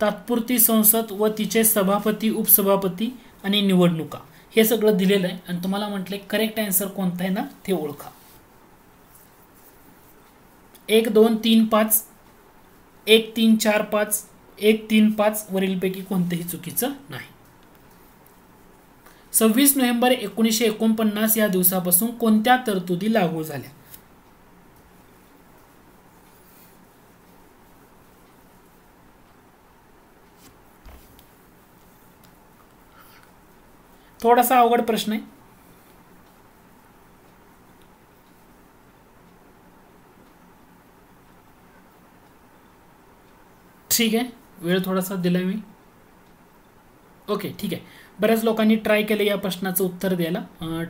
तात्पुरती संसद व तिचे सभापती उपसभापती आणि निवडणुका. हे सगळं दिलेलं आहे आणि तुम्हाला म्हटलं करेक्ट आन्सर कोणता आहे ना ते ओळखा. एक दोन तीन पाच एक तीन चार पाच एक तीन पाच वरीलपैकी कोणतंही चुकीचं नाही. सव्वीस नोव्हेंबर एकोणीसशे एकोणपन्नास या दिवसापासून कोणत्या तरतुदी लागू झाल्या? थोडासा अवघड प्रश्न आहे. ठीक आहे. वेळ थोडासा दिला मी. ओके ठीक आहे. बऱ्याच लोकांनी ट्राय केलं या प्रश्नाचं उत्तर द्यायला.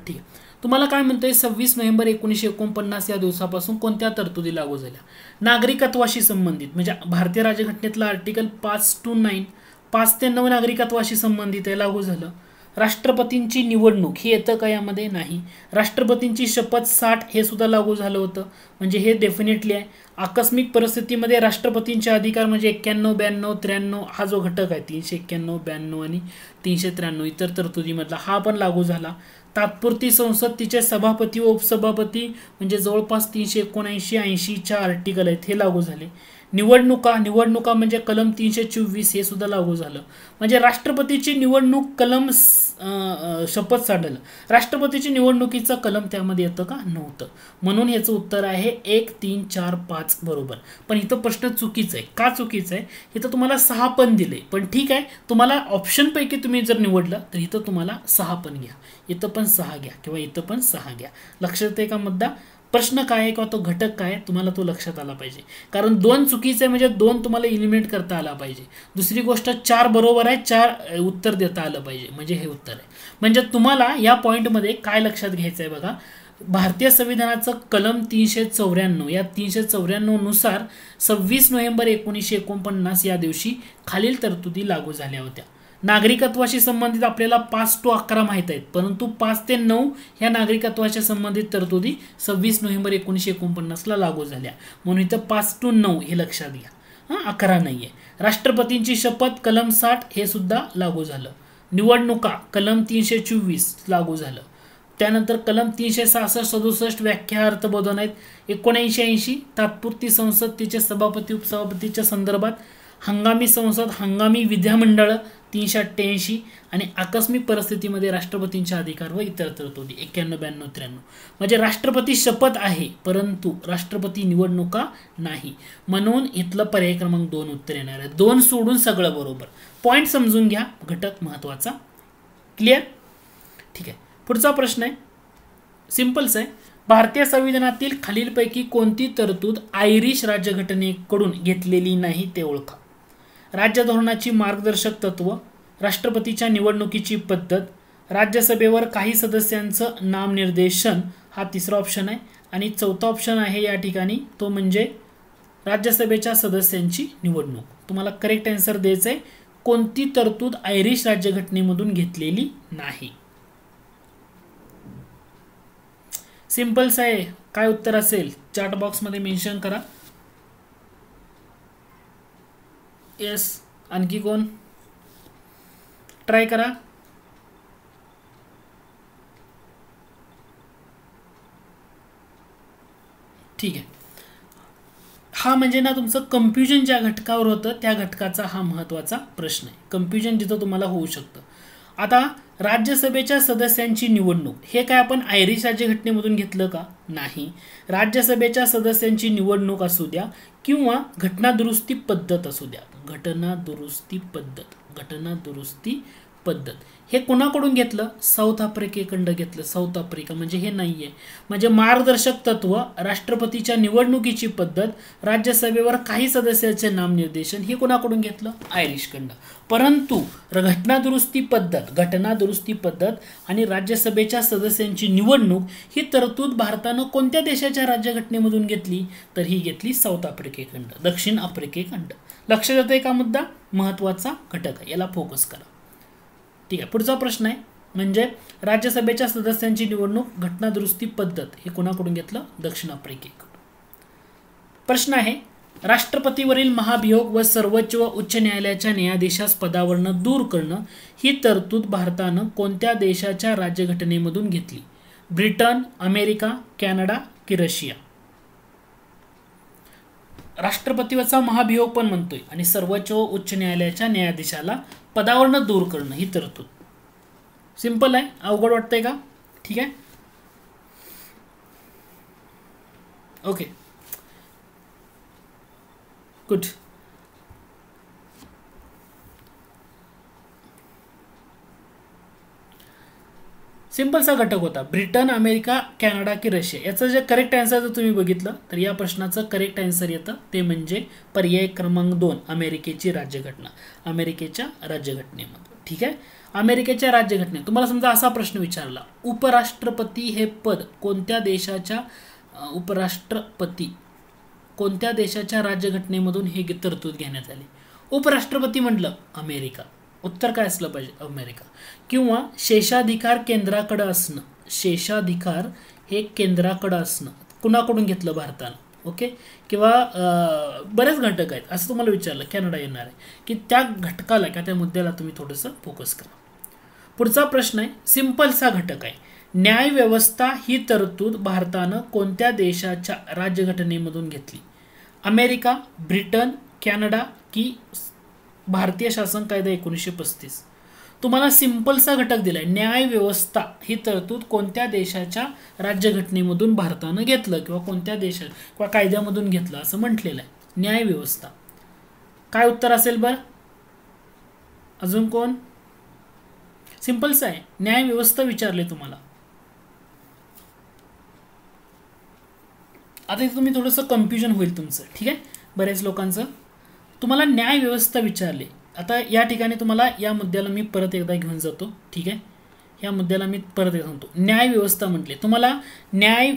ठीक आहे. तुम्हाला काय म्हणतोय? सव्वीस नोव्हेंबर एकोणीसशे एकोणपन्नास या दिवसापासून कोणत्या तरतुदी लागू झाल्या? नागरिकत्वाशी संबंधित म्हणजे भारतीय राज्यघटनेतलं आर्टिकल पाच टू नाईन पाच ते नऊ नागरिकत्वाशी संबंधित आहे लागू झालं. राष्ट्रपतींची निवडणूक हे येतं का यामध्ये? नाही. राष्ट्रपतींची शपथ साठ हे सुद्धा लागू झालं होतं. म्हणजे हे डेफिनेटली आहे. आकस्मिक परिस्थितीमध्ये राष्ट्रपतींचे अधिकार म्हणजे एक्क्याण्णव ब्याण्णव त्र्याण्णव हा जो घटक आहे तीनशे एक्क्याण्णव ब्याण्णव आणि तीनशे त्र्याण्णव इतर तरतुदीमधला हा पण लागू झाला. तात्पुरती संसद तिचे सभापती व उपसभापती म्हणजे जवळपास तीनशे एकोणऐंशी ऐंशीच्या आर्टिकल आहेत हे लागू झाले. निवडणुका निवडणुका म्हणजे कलम तीनशे चोवीस हे सुद्धा लागू झालं. म्हणजे राष्ट्रपतीची निवडणूक कलम शपथ सांडलं राष्ट्रपतीची निवडणुकीचं कलम त्यामध्ये येतं का? नव्हतं. म्हणून याचं उत्तर आहे एक तीन चार पाच बरोबर. पण इथं प्रश्न चुकीचं आहे. का चुकीचं आहे? इथं तुम्हाला सहा पण दिले. पण ठीक आहे तुम्हाला ऑप्शनपैकी तुम्ही जर निवडलं तर इथं तुम्हाला सहा पण घ्या. इथं पण सहा घ्या किंवा इथं पण सहा घ्या. लक्षात आहे का मुद्दा? प्रश्न काय आहे किंवा तो घटक काय आहे तुम्हाला तो लक्षात आला पाहिजे. कारण दोन चुकीचे म्हणजे दोन तुम्हाला इलिमिनेट करता आला पाहिजे. दुसरी गोष्ट चार बरोबर आहे चार उत्तर देता आलं पाहिजे. म्हणजे हे उत्तर आहे. म्हणजे तुम्हाला या पॉईंटमध्ये काय लक्षात घ्यायचं आहे बघा? भारतीय संविधानाचं कलम तीनशे चौऱ्याण्णव या तीनशे चौऱ्याण्णवनुसार सव्वीस नोव्हेंबर एकोणीसशे एकोणपन्नास या दिवशी खालील तरतुदी लागू झाल्या होत्या. नागरिकत्वाशी संबंधित आपल्याला पाच टू अकरा माहीत आहेत. परंतु पाच ते नऊ ह्या नागरिकत्वाच्या संबंधित तरतुदी सव्वीस नोव्हेंबर एकोणीसशे एकोणपन्नासला लागू झाल्या. म्हणून इथं पाच टू नऊ हे लक्षात घ्या. हां अकरा नाही आहे राष्ट्रपतींची शपथ कलम साठ हे सुद्धा लागू झालं. निवडणुका कलम तीनशे चोवीस लागू झालं. त्यानंतर कलम तीनशे सहासष्ट सदुसष्ट व्याख्या अर्थबोधन आहेत. एकोणऐंशी ऐंशी तात्पुरती संसद तिचे सभापती उपसभापतीच्या संदर्भात हंगामी संसद हंगामी विद्यामंडळ तीनशे अठ्ठ्याऐंशी आणि आकस्मिक परिस्थितीमध्ये राष्ट्रपतींचे अधिकार व इतर तरतुदी. एक्क्याण्णव ब्याण्णव त्र्याण्णव. म्हणजे राष्ट्रपती शपथ आहे परंतु राष्ट्रपती निवडणुका नाही. म्हणून इथलं पर्याय क्रमांक दोन उत्तर येणार आहे. दोन सोडून सगळं बरोबर. पॉईंट समजून घ्या. घटक महत्त्वाचा. क्लिअर ठीक आहे. पुढचा प्रश्न आहे. सिम्पल्स आहे. भारतीय संविधानातील खालीलपैकी कोणती तरतूद आयरिश राज्यघटनेकडून घेतलेली नाही ते ओळखा. राज्य धोरणाची मार्गदर्शक तत्व राष्ट्रपतीच्या निवडणुकीची पद्धत राज्यसभेवर काही सदस्यांचं नामनिर्देशन हा तिसरा ऑप्शन आहे. आणि चौथा ऑप्शन आहे या ठिकाणी तो म्हणजे राज्यसभेच्या सदस्यांची निवडणूक. तुम्हाला करेक्ट आन्सर द्यायचं आहे कोणती तरतूद आयरिश राज्यघटनेमधून घेतलेली नाही? सिम्पल्स आहे. काय उत्तर असेल? चार्ट बॉक्समध्ये मेन्शन करा. येस आणखी कोण? ट्राय करा. ठीक आहे. हा म्हणजे ना तुमचं कन्फ्युजन ज्या घटकावर होतं त्या घटकाचा हा महत्त्वाचा प्रश्न आहे. कन्फ्युजन जिथं तुम्हाला होऊ शकतं. आता राज्यसभेच्या सदस्यांची निवडणूक. हे काय आपण आयरिश राज्यघटनेमधून घेतलं का? नाही. राज्यसभेच्या सदस्यांची निवडणूक असू द्या किंवा घटना दुरुस्ती पद्धत असू द्या. घटना दुरुस्ती पद्धत घटना दुरुस्ती पद्धत. हे कोणाकडून घेतलं? साऊथ आफ्रिकेकडं घेतलं. साऊथ आफ्रिका म्हणजे हे नाही आहे म्हणजे मार्गदर्शक तत्व राष्ट्रपतीच्या निवडणुकीची पद्धत राज्यसभेवर काही सदस्याचे नामनिर्देशन हे कोणाकडून घेतलं? आयरिशकडनं. परंतु घटना दुरुस्ती पद्धत घटना दुरुस्ती पद्धत आणि राज्यसभेच्या सदस्यांची निवडणूक ही तरतूद भारतानं कोणत्या देशाच्या राज्यघटनेमधून घेतली? तर ही घेतली साऊथ आफ्रिकेखंड दक्षिण आफ्रिकेखंड लक्षात आहे का मुद्दा? महत्त्वाचा घटक आहे. याला फोकस करा. ठीक आहे. पुढचा प्रश्न आहे. म्हणजे राज्यसभेच्या सदस्यांची निवडणूक घटनादुरुस्ती पद्धत हे कोणाकडून घेतलं? दक्षिण आफ्रिकेकडून. प्रश्न आहे राष्ट्रपतीवरील महाभियोग व सर्वोच्च व उच्च न्यायालयाच्या न्यायाधीशास पदावरनं दूर करणं ही तरतूद भारतानं कोणत्या देशाच्या राज्यघटनेमधून घेतली? ब्रिटन अमेरिका कॅनडा की रशिया? राष्ट्रपतीचा महाभियोग पण म्हणतोय आणि सर्वोच्च उच्च न्यायालयाच्या न्यायाधीशाला पदावरनं दूर करणं ही तरतूद. सिंपल आहे. अवघड वाटतंय का? ठीक आहे? ओके गुड सिम्पलचा घटक होता. ब्रिटन अमेरिका कॅनडा की रशिया. याचं जे करेक्ट आन्सर जर तुम्ही बघितलं तर या प्रश्नाचं करेक्ट आन्सर येतं. ते म्हणजे पर्याय क्रमांक दोन अमेरिकेची राज्यघटना. अमेरिकेच्या राज्यघटनेमध्ये. ठीक आहे? अमेरिकेच्या राज्यघटनेत तुम्हाला समजा असा प्रश्न विचारला. उपराष्ट्रपती हे पद कोणत्या देशाच्या उपराष्ट्रपती? कोणत्या देशाच्या राज्यघटनेमधून हे तरतूद घेण्यात आली? उपराष्ट्रपती म्हटलं अमेरिका. उत्तर काय असलं पाहिजे? अमेरिका. किंवा शेषाधिकार केंद्राकडं असणं. शेषाधिकार हे केंद्राकडं असणं. कुणाकडून घेतलं भारतानं? ओके? किंवा बरेच घटक आहेत. असं तुम्हाला विचारलं कॅनडा येणार आहे. की त्या घटकाला किंवा त्या मुद्द्याला तुम्ही थोडंसं फोकस करा. पुढचा प्रश्न आहे सिम्पलचा घटक आहे. न्यायव्यवस्था ही तरतूद भारतानं कोणत्या देशाच्या राज्यघटनेमधून घेतली? अमेरिका ब्रिटन कॅनडा की भारतीय शासन कायदा एकोणीसशे पस्तीस. तुम्हाला सिंपलचा घटक दिलाय. न्याय व्यवस्था ही तरतूद कोणत्या देशाच्या राज्यघटनेमधून भारतानं घेतलं किंवा कोणत्या देशात किंवा कायद्यामधून घेतलं असं म्हटलेलं आहे. न्याय व्यवस्था. काय उत्तर असेल बरं? अजून कोण? सिंपलच आहे. न्याय व्यवस्था विचारले तुम्हाला. आता इथे तुम्ही थोडंसं कन्फ्युजन होईल तुमचं. ठीक आहे? बऱ्याच लोकांचं. तुम्हाला न्यायव्यवस्था विचारली विचारले. आता या ठिकाणी तुम्हाला या मुद्द्याला मी परत एकदा घेऊन जातो. ठीक आहे? या मुद्द्याला मी परत एकदा सांगतो. न्यायव्यवस्था म्हटले. तुम्हाला न्याय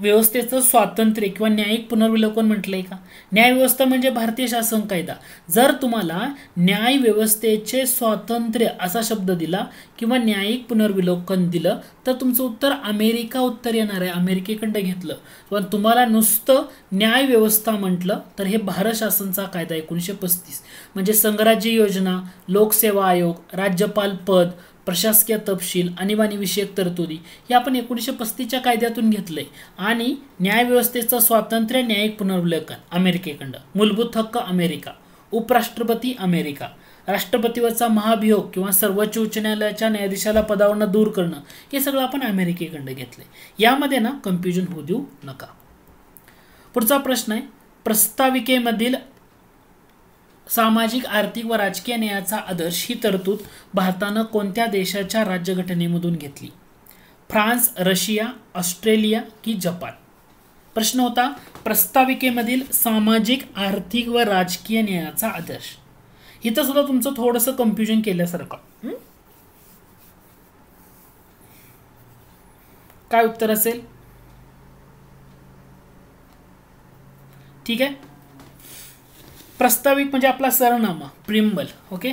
व्यवस्थेचं स्वातंत्र्य किंवा न्यायिक पुनर्विलोकन म्हटलंय का? न्याय व्यवस्था म्हणजे भारतीय शासन कायदा. जर तुम्हाला न्याय व्यवस्थेचे स्वातंत्र्य असा शब्द दिला किंवा न्यायिक पुनर्विलोकन दिलं तर तुमचं उत्तर अमेरिका उत्तर येणार आहे अमेरिकेकडं घेतलं. पण तुम्हाला नुसतं न्याय व्यवस्था म्हटलं तर हे भारत शासनचा कायदा एकोणीसशे पस्तीस. म्हणजे संघराज्य योजना लोकसेवा आयोग राज्यपाल पद प्रशासकीय तपशील आणीबाणीविषयक तरतुदी हे आपण एकोणीसशे पस्तीसच्या कायद्यातून घेतलंय. आणि न्यायव्यवस्थेचं स्वातंत्र्य न्यायिक पुनर्विलोकन अमेरिकेकडं मूलभूत हक्क अमेरिका. उपराष्ट्रपती अमेरिका. राष्ट्रपतीवरचा महाभियोग किंवा सर्वोच्च उच्च न्यायालयाच्या न्यायाधीशाला पदावरनं दूर करणं हे सगळं आपण अमेरिकेकडं घेतलंय. यामध्ये ना कन्फ्युजन होऊ देऊ नका. पुढचा प्रश्न आहे प्रस्ताविकेमधील सामाजिक आर्थिक व राजकीय न्यायाचा आदर्श ही तरतूद भारतानं कोणत्या देशाच्या राज्यघटनेमधून घेतली? फ्रान्स रशिया ऑस्ट्रेलिया की जपान? प्रश्न होता प्रस्ताविकेमधील सामाजिक आर्थिक व राजकीय न्यायाचा आदर्श. इथं सुद्धा तुमचं थोडंसं कन्फ्युजन केल्यासारखं. काय उत्तर असेल? ठीक आहे. प्रस्ताविक म्हणजे आपला सरनामा प्रिम्बल ओके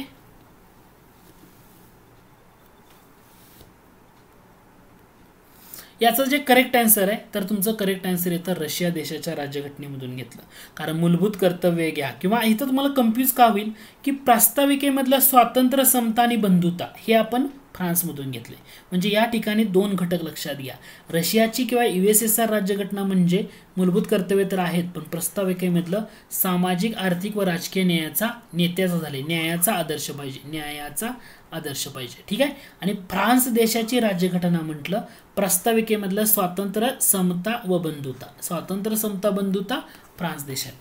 याचं जे करेक्ट आन्सर आहे तर तुमचं करेक्ट आन्सर येतं रशिया देशाच्या राज्यघटनेमधून घेतलं. कारण मूलभूत कर्तव्य घ्या. किंवा इथं तुम्हाला कन्फ्यूज का होईल की प्रास्ताविकेमधलं स्वातंत्र्य समता आणि बंधुता हे आपण फ्रान्समधून घेतले. म्हणजे या ठिकाणी दोन घटक लक्षात घ्या. रशियाची किंवा यू एस एस आर राज्यघटना म्हणजे मूलभूत कर्तव्य तर आहेत पण प्रस्ताविकेमधलं सामाजिक आर्थिक व राजकीय न्यायाचा नेत्याचा झाले. न्यायाचा आदर्श पाहिजे. न्यायाचा आदर्श पाहिजे. ठीक आहे? आणि फ्रान्स देशाची राज्यघटना म्हटलं प्रस्ताविकेमधलं स्वातंत्र्य समता व बंधुता. स्वातंत्र्य समता बंधुता फ्रान्स देशात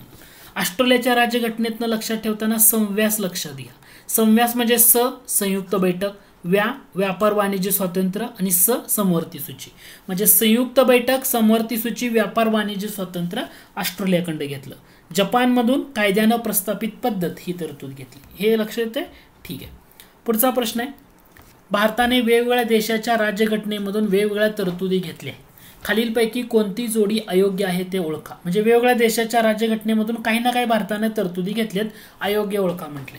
ऑस्ट्रेलियाच्या राज्यघटनेतनं लक्षात ठेवताना संव्यास लक्षात घ्या. संव्यास म्हणजे स संयुक्त बैठक. व्या व्यापार वाणिज्य स्वातंत्र्य आणि स समवर्ती सूची. म्हणजे संयुक्त बैठक समवर्ती सूची व्यापार वाणिज्य स्वातंत्र्य ऑस्ट्रेलियाकडं घेतलं. जपानमधून कायद्यानं प्रस्थापित पद्धत ही तरतूद घेतली. हे लक्षात येते ठीक आहे. पुढचा प्रश्न आहे. भारताने वेगवेगळ्या देशाच्या राज्यघटनेमधून वेगवेगळ्या तरतुदी घेतल्या खालीलपैकी कोणती जोडी अयोग्य आहे ते ओळखा. म्हणजे वेगवेगळ्या देशाच्या राज्यघटनेमधून काही ना काही भारताने तरतुदी घेतल्यात अयोग्य ओळखा म्हटले.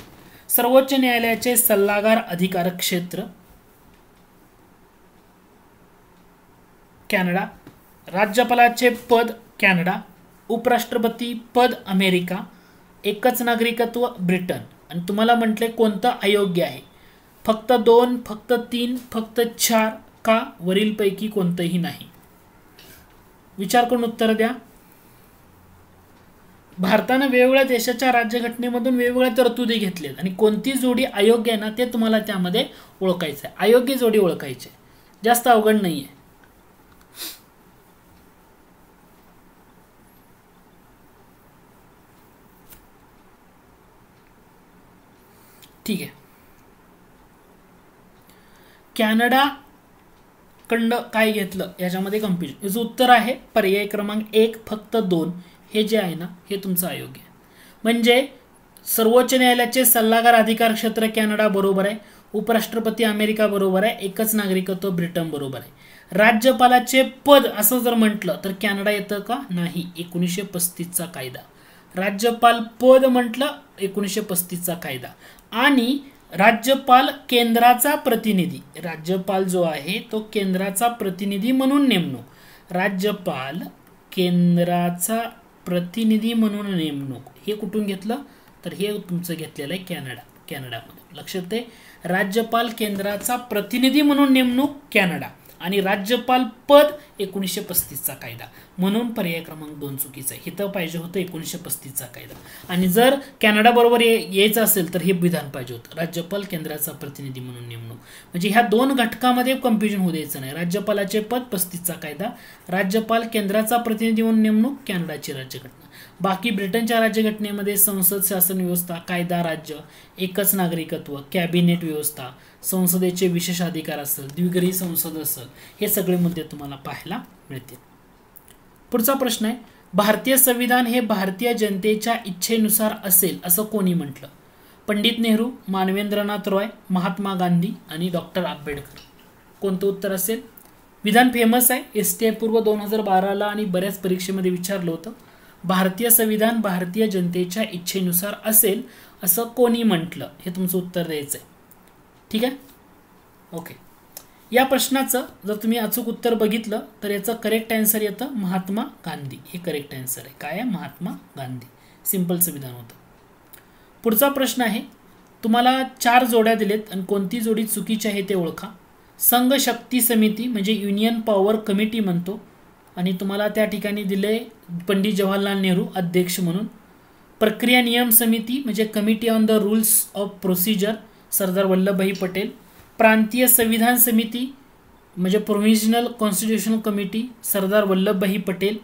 सर्वोच्च न्यायालयाचे सल्लागार अधिकार क्षेत्र कॅनडा राज्यपालाचे पद कॅनडा उपराष्ट्रपती पद अमेरिका एकच नागरिकत्व ब्रिटन. आणि तुम्हाला म्हटले कोणतं अयोग्य आहे? फक्त दोन फक्त तीन फक्त चार का? वरीलपैकी कोणतंही नाही. विचार करून उत्तर द्या? भारतानं वेगवेगळ्या देशाच्या राज्यघटनेमधून वेगवेगळ्या तरतुदी घेतल्यात आणि कोणती जोडी अयोग्य आहे ना ते तुम्हाला त्यामध्ये ओळखायचं आहे. अयोग्य जोडी ओळखायची जास्त अवघड नाही आहे ठीक आहे. कॅनडा कंड काय घेतलं? याच्यामध्ये कन्फ्युजन याचं उत्तर आहे पर्याय क्रमांक एक फक्त दोन. हे जे आहे ना हे तुमचं अयोग्य आहे. म्हणजे सर्वोच्च न्यायालयाचे सल्लागार अधिकार क्षेत्र कॅनडा बरोबर आहे उपराष्ट्रपती अमेरिका बरोबर आहे एकच नागरिकत्व ब्रिटन बरोबर आहे. राज्यपालाचे पद असं जर म्हटलं तर कॅनडा येतं का? नाही एकोणीसशे पस्तीसचा कायदा. राज्यपाल पद म्हटलं एकोणीसशे पस्तीसचा कायदा. आणि राज्यपाल केंद्राचा प्रतिनिधी राज्यपाल जो आहे तो केंद्राचा प्रतिनिधी म्हणून नेमणूक. राज्यपाल केंद्राचा प्रतिनिधी म्हणून नेमणूक. हे कुठून घेतलं? तर हे तुमचं घेतलेलं आहे कॅनडा कॅनडामध्ये लक्षात आहे राज्यपाल केंद्राचा प्रतिनिधी म्हणून नेमणूक कॅनडा. आणि राज्यपाल पद एकोणीसशे पस्तीसचा कायदा. म्हणून पर्याय क्रमांक दोन चुकीचा आहे. हिथं पाहिजे होतं एकोणीसशे पस्तीसचा कायदा. आणि जर कॅनडाबरोबर यायचं असेल तर हे विधान पाहिजे होतं. राज्यपाल केंद्राचा प्रतिनिधी म्हणून नेमणूक. म्हणजे ह्या दोन घटकामध्ये कन्फ्युजन होऊ द्यायचं नाही. राज्यपालाचे पद पस्तीसचा कायदा राज्यपाल केंद्राचा प्रतिनिधी म्हणून नेमणूक कॅनडाची राज्यघटना. बाकी ब्रिटनच्या राज्यघटनेमध्ये संसद शासन व्यवस्था कायदा राज्य एकच नागरिकत्व कॅबिनेट व्यवस्था संसदेचे विशेष अधिकार असेल द्विगरी संसद असेल हे सगळे मुद्दे तुम्हाला पाहायला मिळतील. पुढचा प्रश्न आहे भारतीय संविधान हे भारतीय जनतेच्या इच्छेनुसार असेल असं कोणी म्हटलं? पंडित नेहरू मानवेंद्रनाथ रॉय महात्मा गांधी आणि डॉक्टर आंबेडकर. कोणतं उत्तर असेल? विधान फेमस आहे एस टी आय पूर्व दोन हजार बाराला आणि बऱ्याच परीक्षेमध्ये विचारलं होतं. भारतीय संविधान भारतीय जनतेच्या इच्छेनुसार असेल असं कोणी म्हटलं? हे तुमचं उत्तर द्यायचं आहे ठीक आहे? ओके या प्रश्नाचं जर तुम्ही अचूक उत्तर बघितलं तर याचं करेक्ट आन्सर येतं महात्मा गांधी. हे करेक्ट आन्सर आहे. काय आहे? महात्मा गांधी. सिम्पलचं संविधान होतं. पुढचा प्रश्न आहे तुम्हाला चार जोड्या दिलेत आणि कोणती जोडी चुकीची आहे ते ओळखा. संघ शक्ती समिती म्हणजे युनियन पॉवर कमिटी म्हणतो आणि तुम्हाला त्या ठिकाणी दिले पंडित जवाहरलाल नेहरू अध्यक्ष म्हणून. प्रक्रिया नियम समिती म्हणजे committee on the rules of procedure Sardar Vallabhbhai Patel प्रांतीय संविधान समिती म्हणजे provisional constitutional committee Sardar Vallabhbhai Patel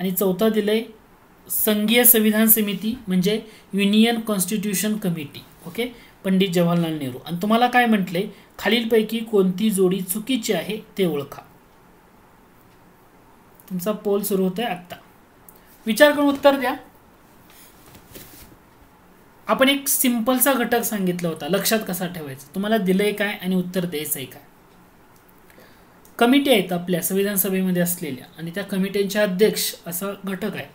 आणि चौथा दिलं आहे संघीय संविधान समिती म्हणजे union constitution committee okay Pandit Jawaharlal Nehru. आणि तुम्हाला काय म्हटले खालीलपैकी कोणती जोडी चुकीची आहे ते ओळखा. तुमचा पोल सुरू होतोय आत्ता. विचार करून उत्तर द्या. आपण एक सिंपलचा घटक सांगितला होता. लक्षात कसा ठेवायचा? तुम्हाला दिलंय काय आणि उत्तर द्यायचंय काय? कमिटी आहेत आपल्या संविधान सभेमध्ये असलेल्या आणि त्या कमिटींचे अध्यक्ष असा घटक आहे.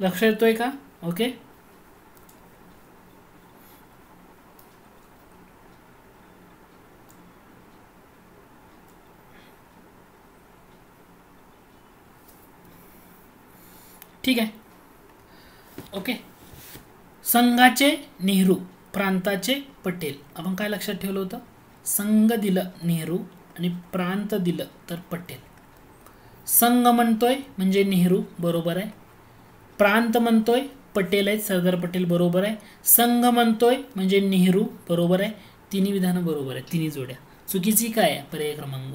लक्ष येतोय का? ओके. ठीक आहे. ओके. संघाचे नेहरू प्रांताचे पटेल. आपण काय लक्षात ठेवलं होतं? संघ दिलं नेहरू आणि प्रांत दिलं तर पटेल. संघ म्हणतोय म्हणजे नेहरू बरोबर आहे. प्रांत म्हणतोय पटेल आहेत सरदार पटेल बरोबर आहे. संघ म्हणतोय म्हणजे नेहरू बरोबर आहे. तिन्ही विधानं बरोबर आहे तिन्ही जोड्या. चुकीची काय पर्याय क्रमांक?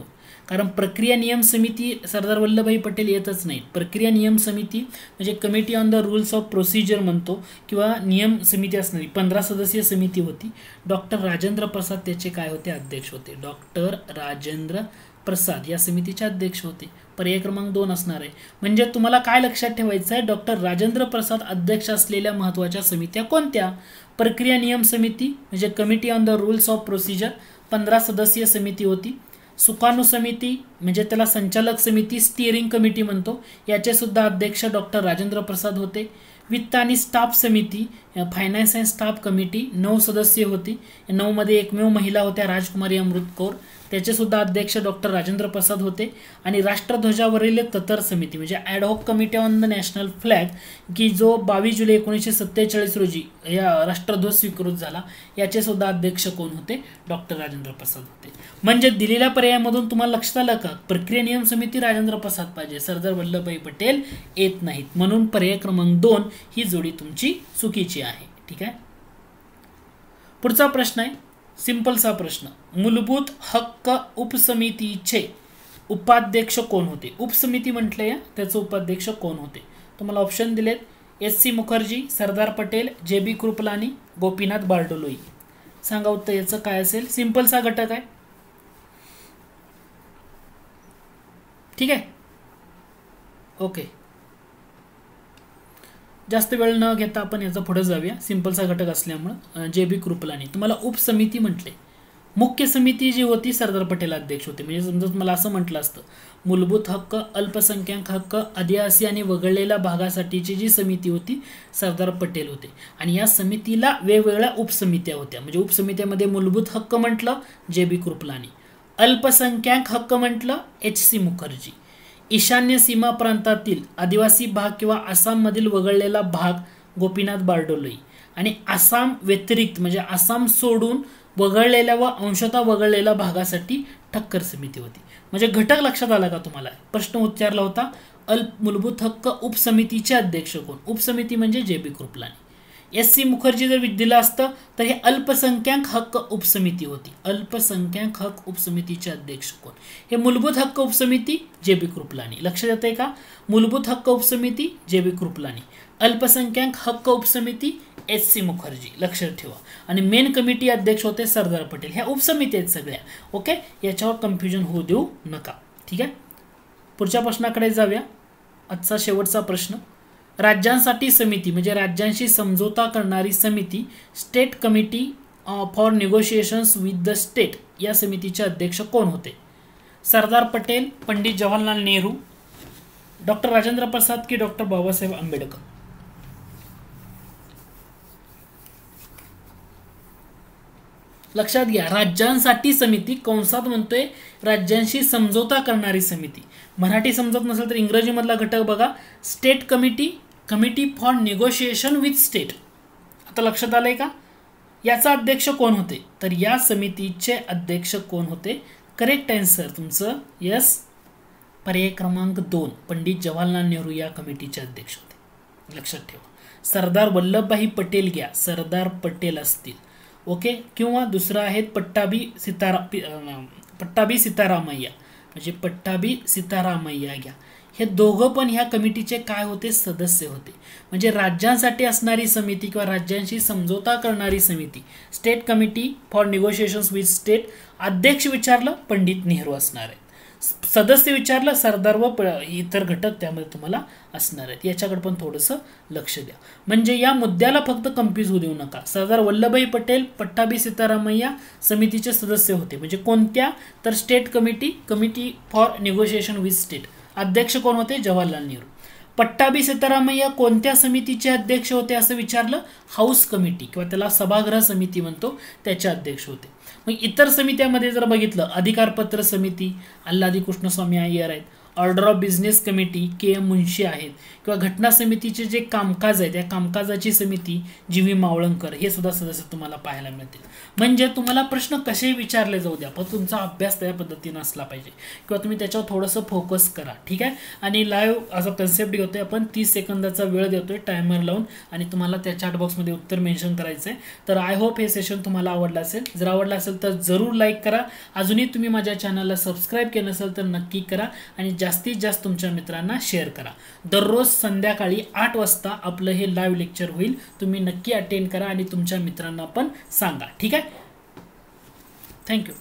कारण प्रक्रिया नियम समिती सरदार वल्लभभाई पटेल येतच नाही प्रक्रिया नियम समिती म्हणजे committee on the rules of procedure म्हणतो किंवा नियम समिती असणारी पंधरा सदस्यीय समिती होती. डॉक्टर राजेंद्र प्रसाद त्याचे काय होते? अध्यक्ष होते. डॉक्टर राजेंद्र प्रसाद या समितीचे अध्यक्ष होते. पर्याय क्रमांक दोन असणार आहे. म्हणजे तुम्हाला काय लक्षात ठेवायचं आहे? डॉक्टर राजेंद्र प्रसाद अध्यक्ष असलेल्या महत्त्वाच्या समित्या कोणत्या? प्रक्रिया नियम समिती म्हणजे committee on the rules of procedure पंधरा सदस्यीय समिती होती. सुकाणू समिती म्हणजे त्याला संचालक समिती स्टिअरिंग कमिटी म्हणतो. याचेसुद्धा अध्यक्ष डॉक्टर राजेंद्र प्रसाद होते. वित्त आणि स्टाफ समिती फायनान्स अँड स्टाफ कमिटी नऊ सदस्य होती. नऊमध्ये एकमेव महिला होत्या राजकुमारी अमृत कौर. त्याचेसुद्धा अध्यक्ष डॉक्टर राजेंद्र प्रसाद होते. आणि राष्ट्रध्वजावरील ततर समिती म्हणजे ad hoc committee on the national flag की जो बावीस जुलै एकोणीसशे सत्तेचाळीस रोजी या राष्ट्रध्वज स्वीकृत झाला याचेसुद्धा अध्यक्ष कोण होते? डॉक्टर राजेंद्र प्रसाद होते. म्हणजे दिलेल्या पर्यायामधून तुम्हाला लक्षात आलं का? प्रक्रिया नियम समिती राजेंद्र प्रसाद पाहिजे. सरदार वल्लभभाई पटेल येत नाहीत. म्हणून पर्याय क्रमांक दोन ही जोडी तुमची चुकीची आहे. ठीक आहे? पुढचा प्रश्न आहे. सिंपलसा प्रश्न. मूलभूत हक्क उपसमितीचे उपाध्यक्ष कोण होते? उपसमिती म्हटले त्याचं उपाध्यक्ष कोण होते? तुम्हाला ऑप्शन दिलेत. S C Mukherjee Sardar Patel J B Kripalani Gopinath बारडोलोई. सांगा उत्तर याचं काय असेल? सिंपलसा घटक आहे. ठीक आहे? ओके. जास्त वेळ न घेता आपण याचा पुढे जाऊया. सिंपलचा घटक असल्यामुळं जे बी कृपलानी तुम्हाला उपसमिती म्हटले. मुख्य समिती जी होती सरदार पटेल अध्यक्ष होते. म्हणजे समजा तुम्हाला असं म्हटलं असतं मूलभूत हक्क अल्पसंख्याक हक्क आदिवासी आणि वगळलेल्या भागासाठीची जी समिती होती सरदार पटेल होते. आणि या समितीला वेगवेगळ्या उपसमित्या होत्या. म्हणजे उपसमित्यामध्ये मूलभूत हक्क म्हटलं जे बी कृपलानी अल्पसंख्याक हक्क म्हटलं एच सी मुखर्जी ईशान्य सीमा प्रांतातील आदिवासी भाग किंवा आसाममधील वगळलेला भाग गोपीनाथ बारडोलोई आणि आसाम व्यतिरिक्त म्हणजे आसाम सोडून वगळलेल्या व अंशतः वगळलेल्या भागासाठी ठक्कर समिती होती. म्हणजे घटक लक्षात आला का तुम्हाला? प्रश्न उच्चारला होता अल्प मूलभूत हक्क उपसमितीचे अध्यक्ष कोण? उपसमिती म्हणजे J B Kripalani S C Mukherjee जर दिलं असतं तर हे अल्पसंख्याक हक्क उपसमिती होती. अल्पसंख्याक हक्क उपसमितीचे अध्यक्ष कोण? हे मूलभूत हक्क उपसमिती जे बी कृपलानी. लक्षात येते का? मूलभूत हक्क उपसमिती जे बी कृपलानी. अल्पसंख्याक हक्क उपसमिती एस सी मुखर्जी. लक्षात ठेवा. आणि मेन कमिटी अध्यक्ष होते सरदार पटेल. ह्या उपसमिती आहेत सगळ्या. ओके? याच्यावर कन्फ्युजन होऊ देऊ नका. ठीक आहे? पुढच्या प्रश्नाकडे जाऊया. आजचा शेवटचा प्रश्न. राज्यांसाठी समिती म्हणजे राज्यांशी समझोता करणारी समिती state committee for negotiations with the state या समितीचे अध्यक्ष कोण होते? सरदार पटेल पंडित जवाहरलाल नेहरू डॉक्टर राजेंद्र प्रसाद की डॉक्टर बाबासाहेब आंबेडकर? लक्षात घ्या राज्यांसाठी समिती कंसात म्हणतोय राज्यांशी समझोता करणारी समिती. मराठी समजत नसेल तर इंग्रजीमधला घटक बघा. State committee committee for negotiation with state आता लक्षात आलं आहे का? याचा अध्यक्ष कोण होते? तर या समितीचे अध्यक्ष कोण होते? करेक्ट आन्सर तुमचं यस पर्याय क्रमांक दोन पंडित जवाहरलाल नेहरू या कमिटीचे अध्यक्ष होते. लक्षात ठेवा. सरदार वल्लभभाई पटेल घ्या. सरदार पटेल असतील. ओके किंवा दुसरं आहेत पट्टाभी सीतारा पट्टाभी सीतारामय्या. म्हणजे पट्टाभी सीतारामय्या घ्या. हे दोघं पण ह्या कमिटीचे काय होते? सदस्य होते. म्हणजे राज्यांसाठी असणारी समिती किंवा राज्यांशी समझोता करणारी समिती. State committee for negotiations with state अध्यक्ष विचारलं पंडित नेहरू असणार आहेत. सदस्य विचारलं सरदार व इतर घटक त्यामध्ये तुम्हाला असणार आहेत. याच्याकडे पण थोडंसं लक्ष द्या. म्हणजे या मुद्द्याला फक्त कन्फ्यूज होऊ देऊ नका. सरदार वल्लभभाई पटेल पट्टाभी सीतारामय्या समितीचे सदस्य होते. म्हणजे कोणत्या? तर state committee committee for negotiation with state अध्यक्ष कोण होते? जवाहरलाल नेहरू. पट्टाभी सीतारामय्या कोणत्या समितीचे अध्यक्ष होते असं विचारलं? हाऊस कमिटी किंवा त्याला सभागृह समिती म्हणतो त्याचे अध्यक्ष होते. मग इतर समित्यामध्ये जर बघितलं अधिकारपत्र समिती अल्लादी कृष्णस्वामी अय्यर आहेत. Order of business committee K M Munshi आहेत. किंवा घटना समितीचे जे कामकाज आहे त्या कामकाजाची समिती जी व्ही मावळंकर हे सुद्धा सदस्य तुम्हाला पाहायला मिळतील. म्हणजे तुम्हाला प्रश्न कसे विचारले जाऊ द्या पण तुमचा अभ्यास त्या पद्धतीनं असला पाहिजे. किंवा तुम्ही त्याच्यावर थोडंसं फोकस करा ठीक आहे? आणि लाईव्ह असा कन्सेप्ट घेतोय आपण तीस सेकंदाचा वेळ देतोय टायमर लावून आणि तुम्हाला त्या चॅटबॉक्समध्ये उत्तर मेन्शन करायचं आहे तर आय होप हे सेशन तुम्हाला आवडलं असेल. जर आवडलं असेल तर जरूर लाईक करा. अजूनही तुम्ही माझ्या चॅनलला सबस्क्राईब केलं असेल तर नक्की करा. आणि जास्तीत जास्त तुमच्या मित्रांना शेअर करा. दररोज संध्याकाळी आठ वाजता आपलं हे लाईव्ह लेक्चर होईल. तुम्ही नक्की अटेंड करा आणि तुमच्या मित्रांना पण सांगा. ठीक आहे? थँक्यू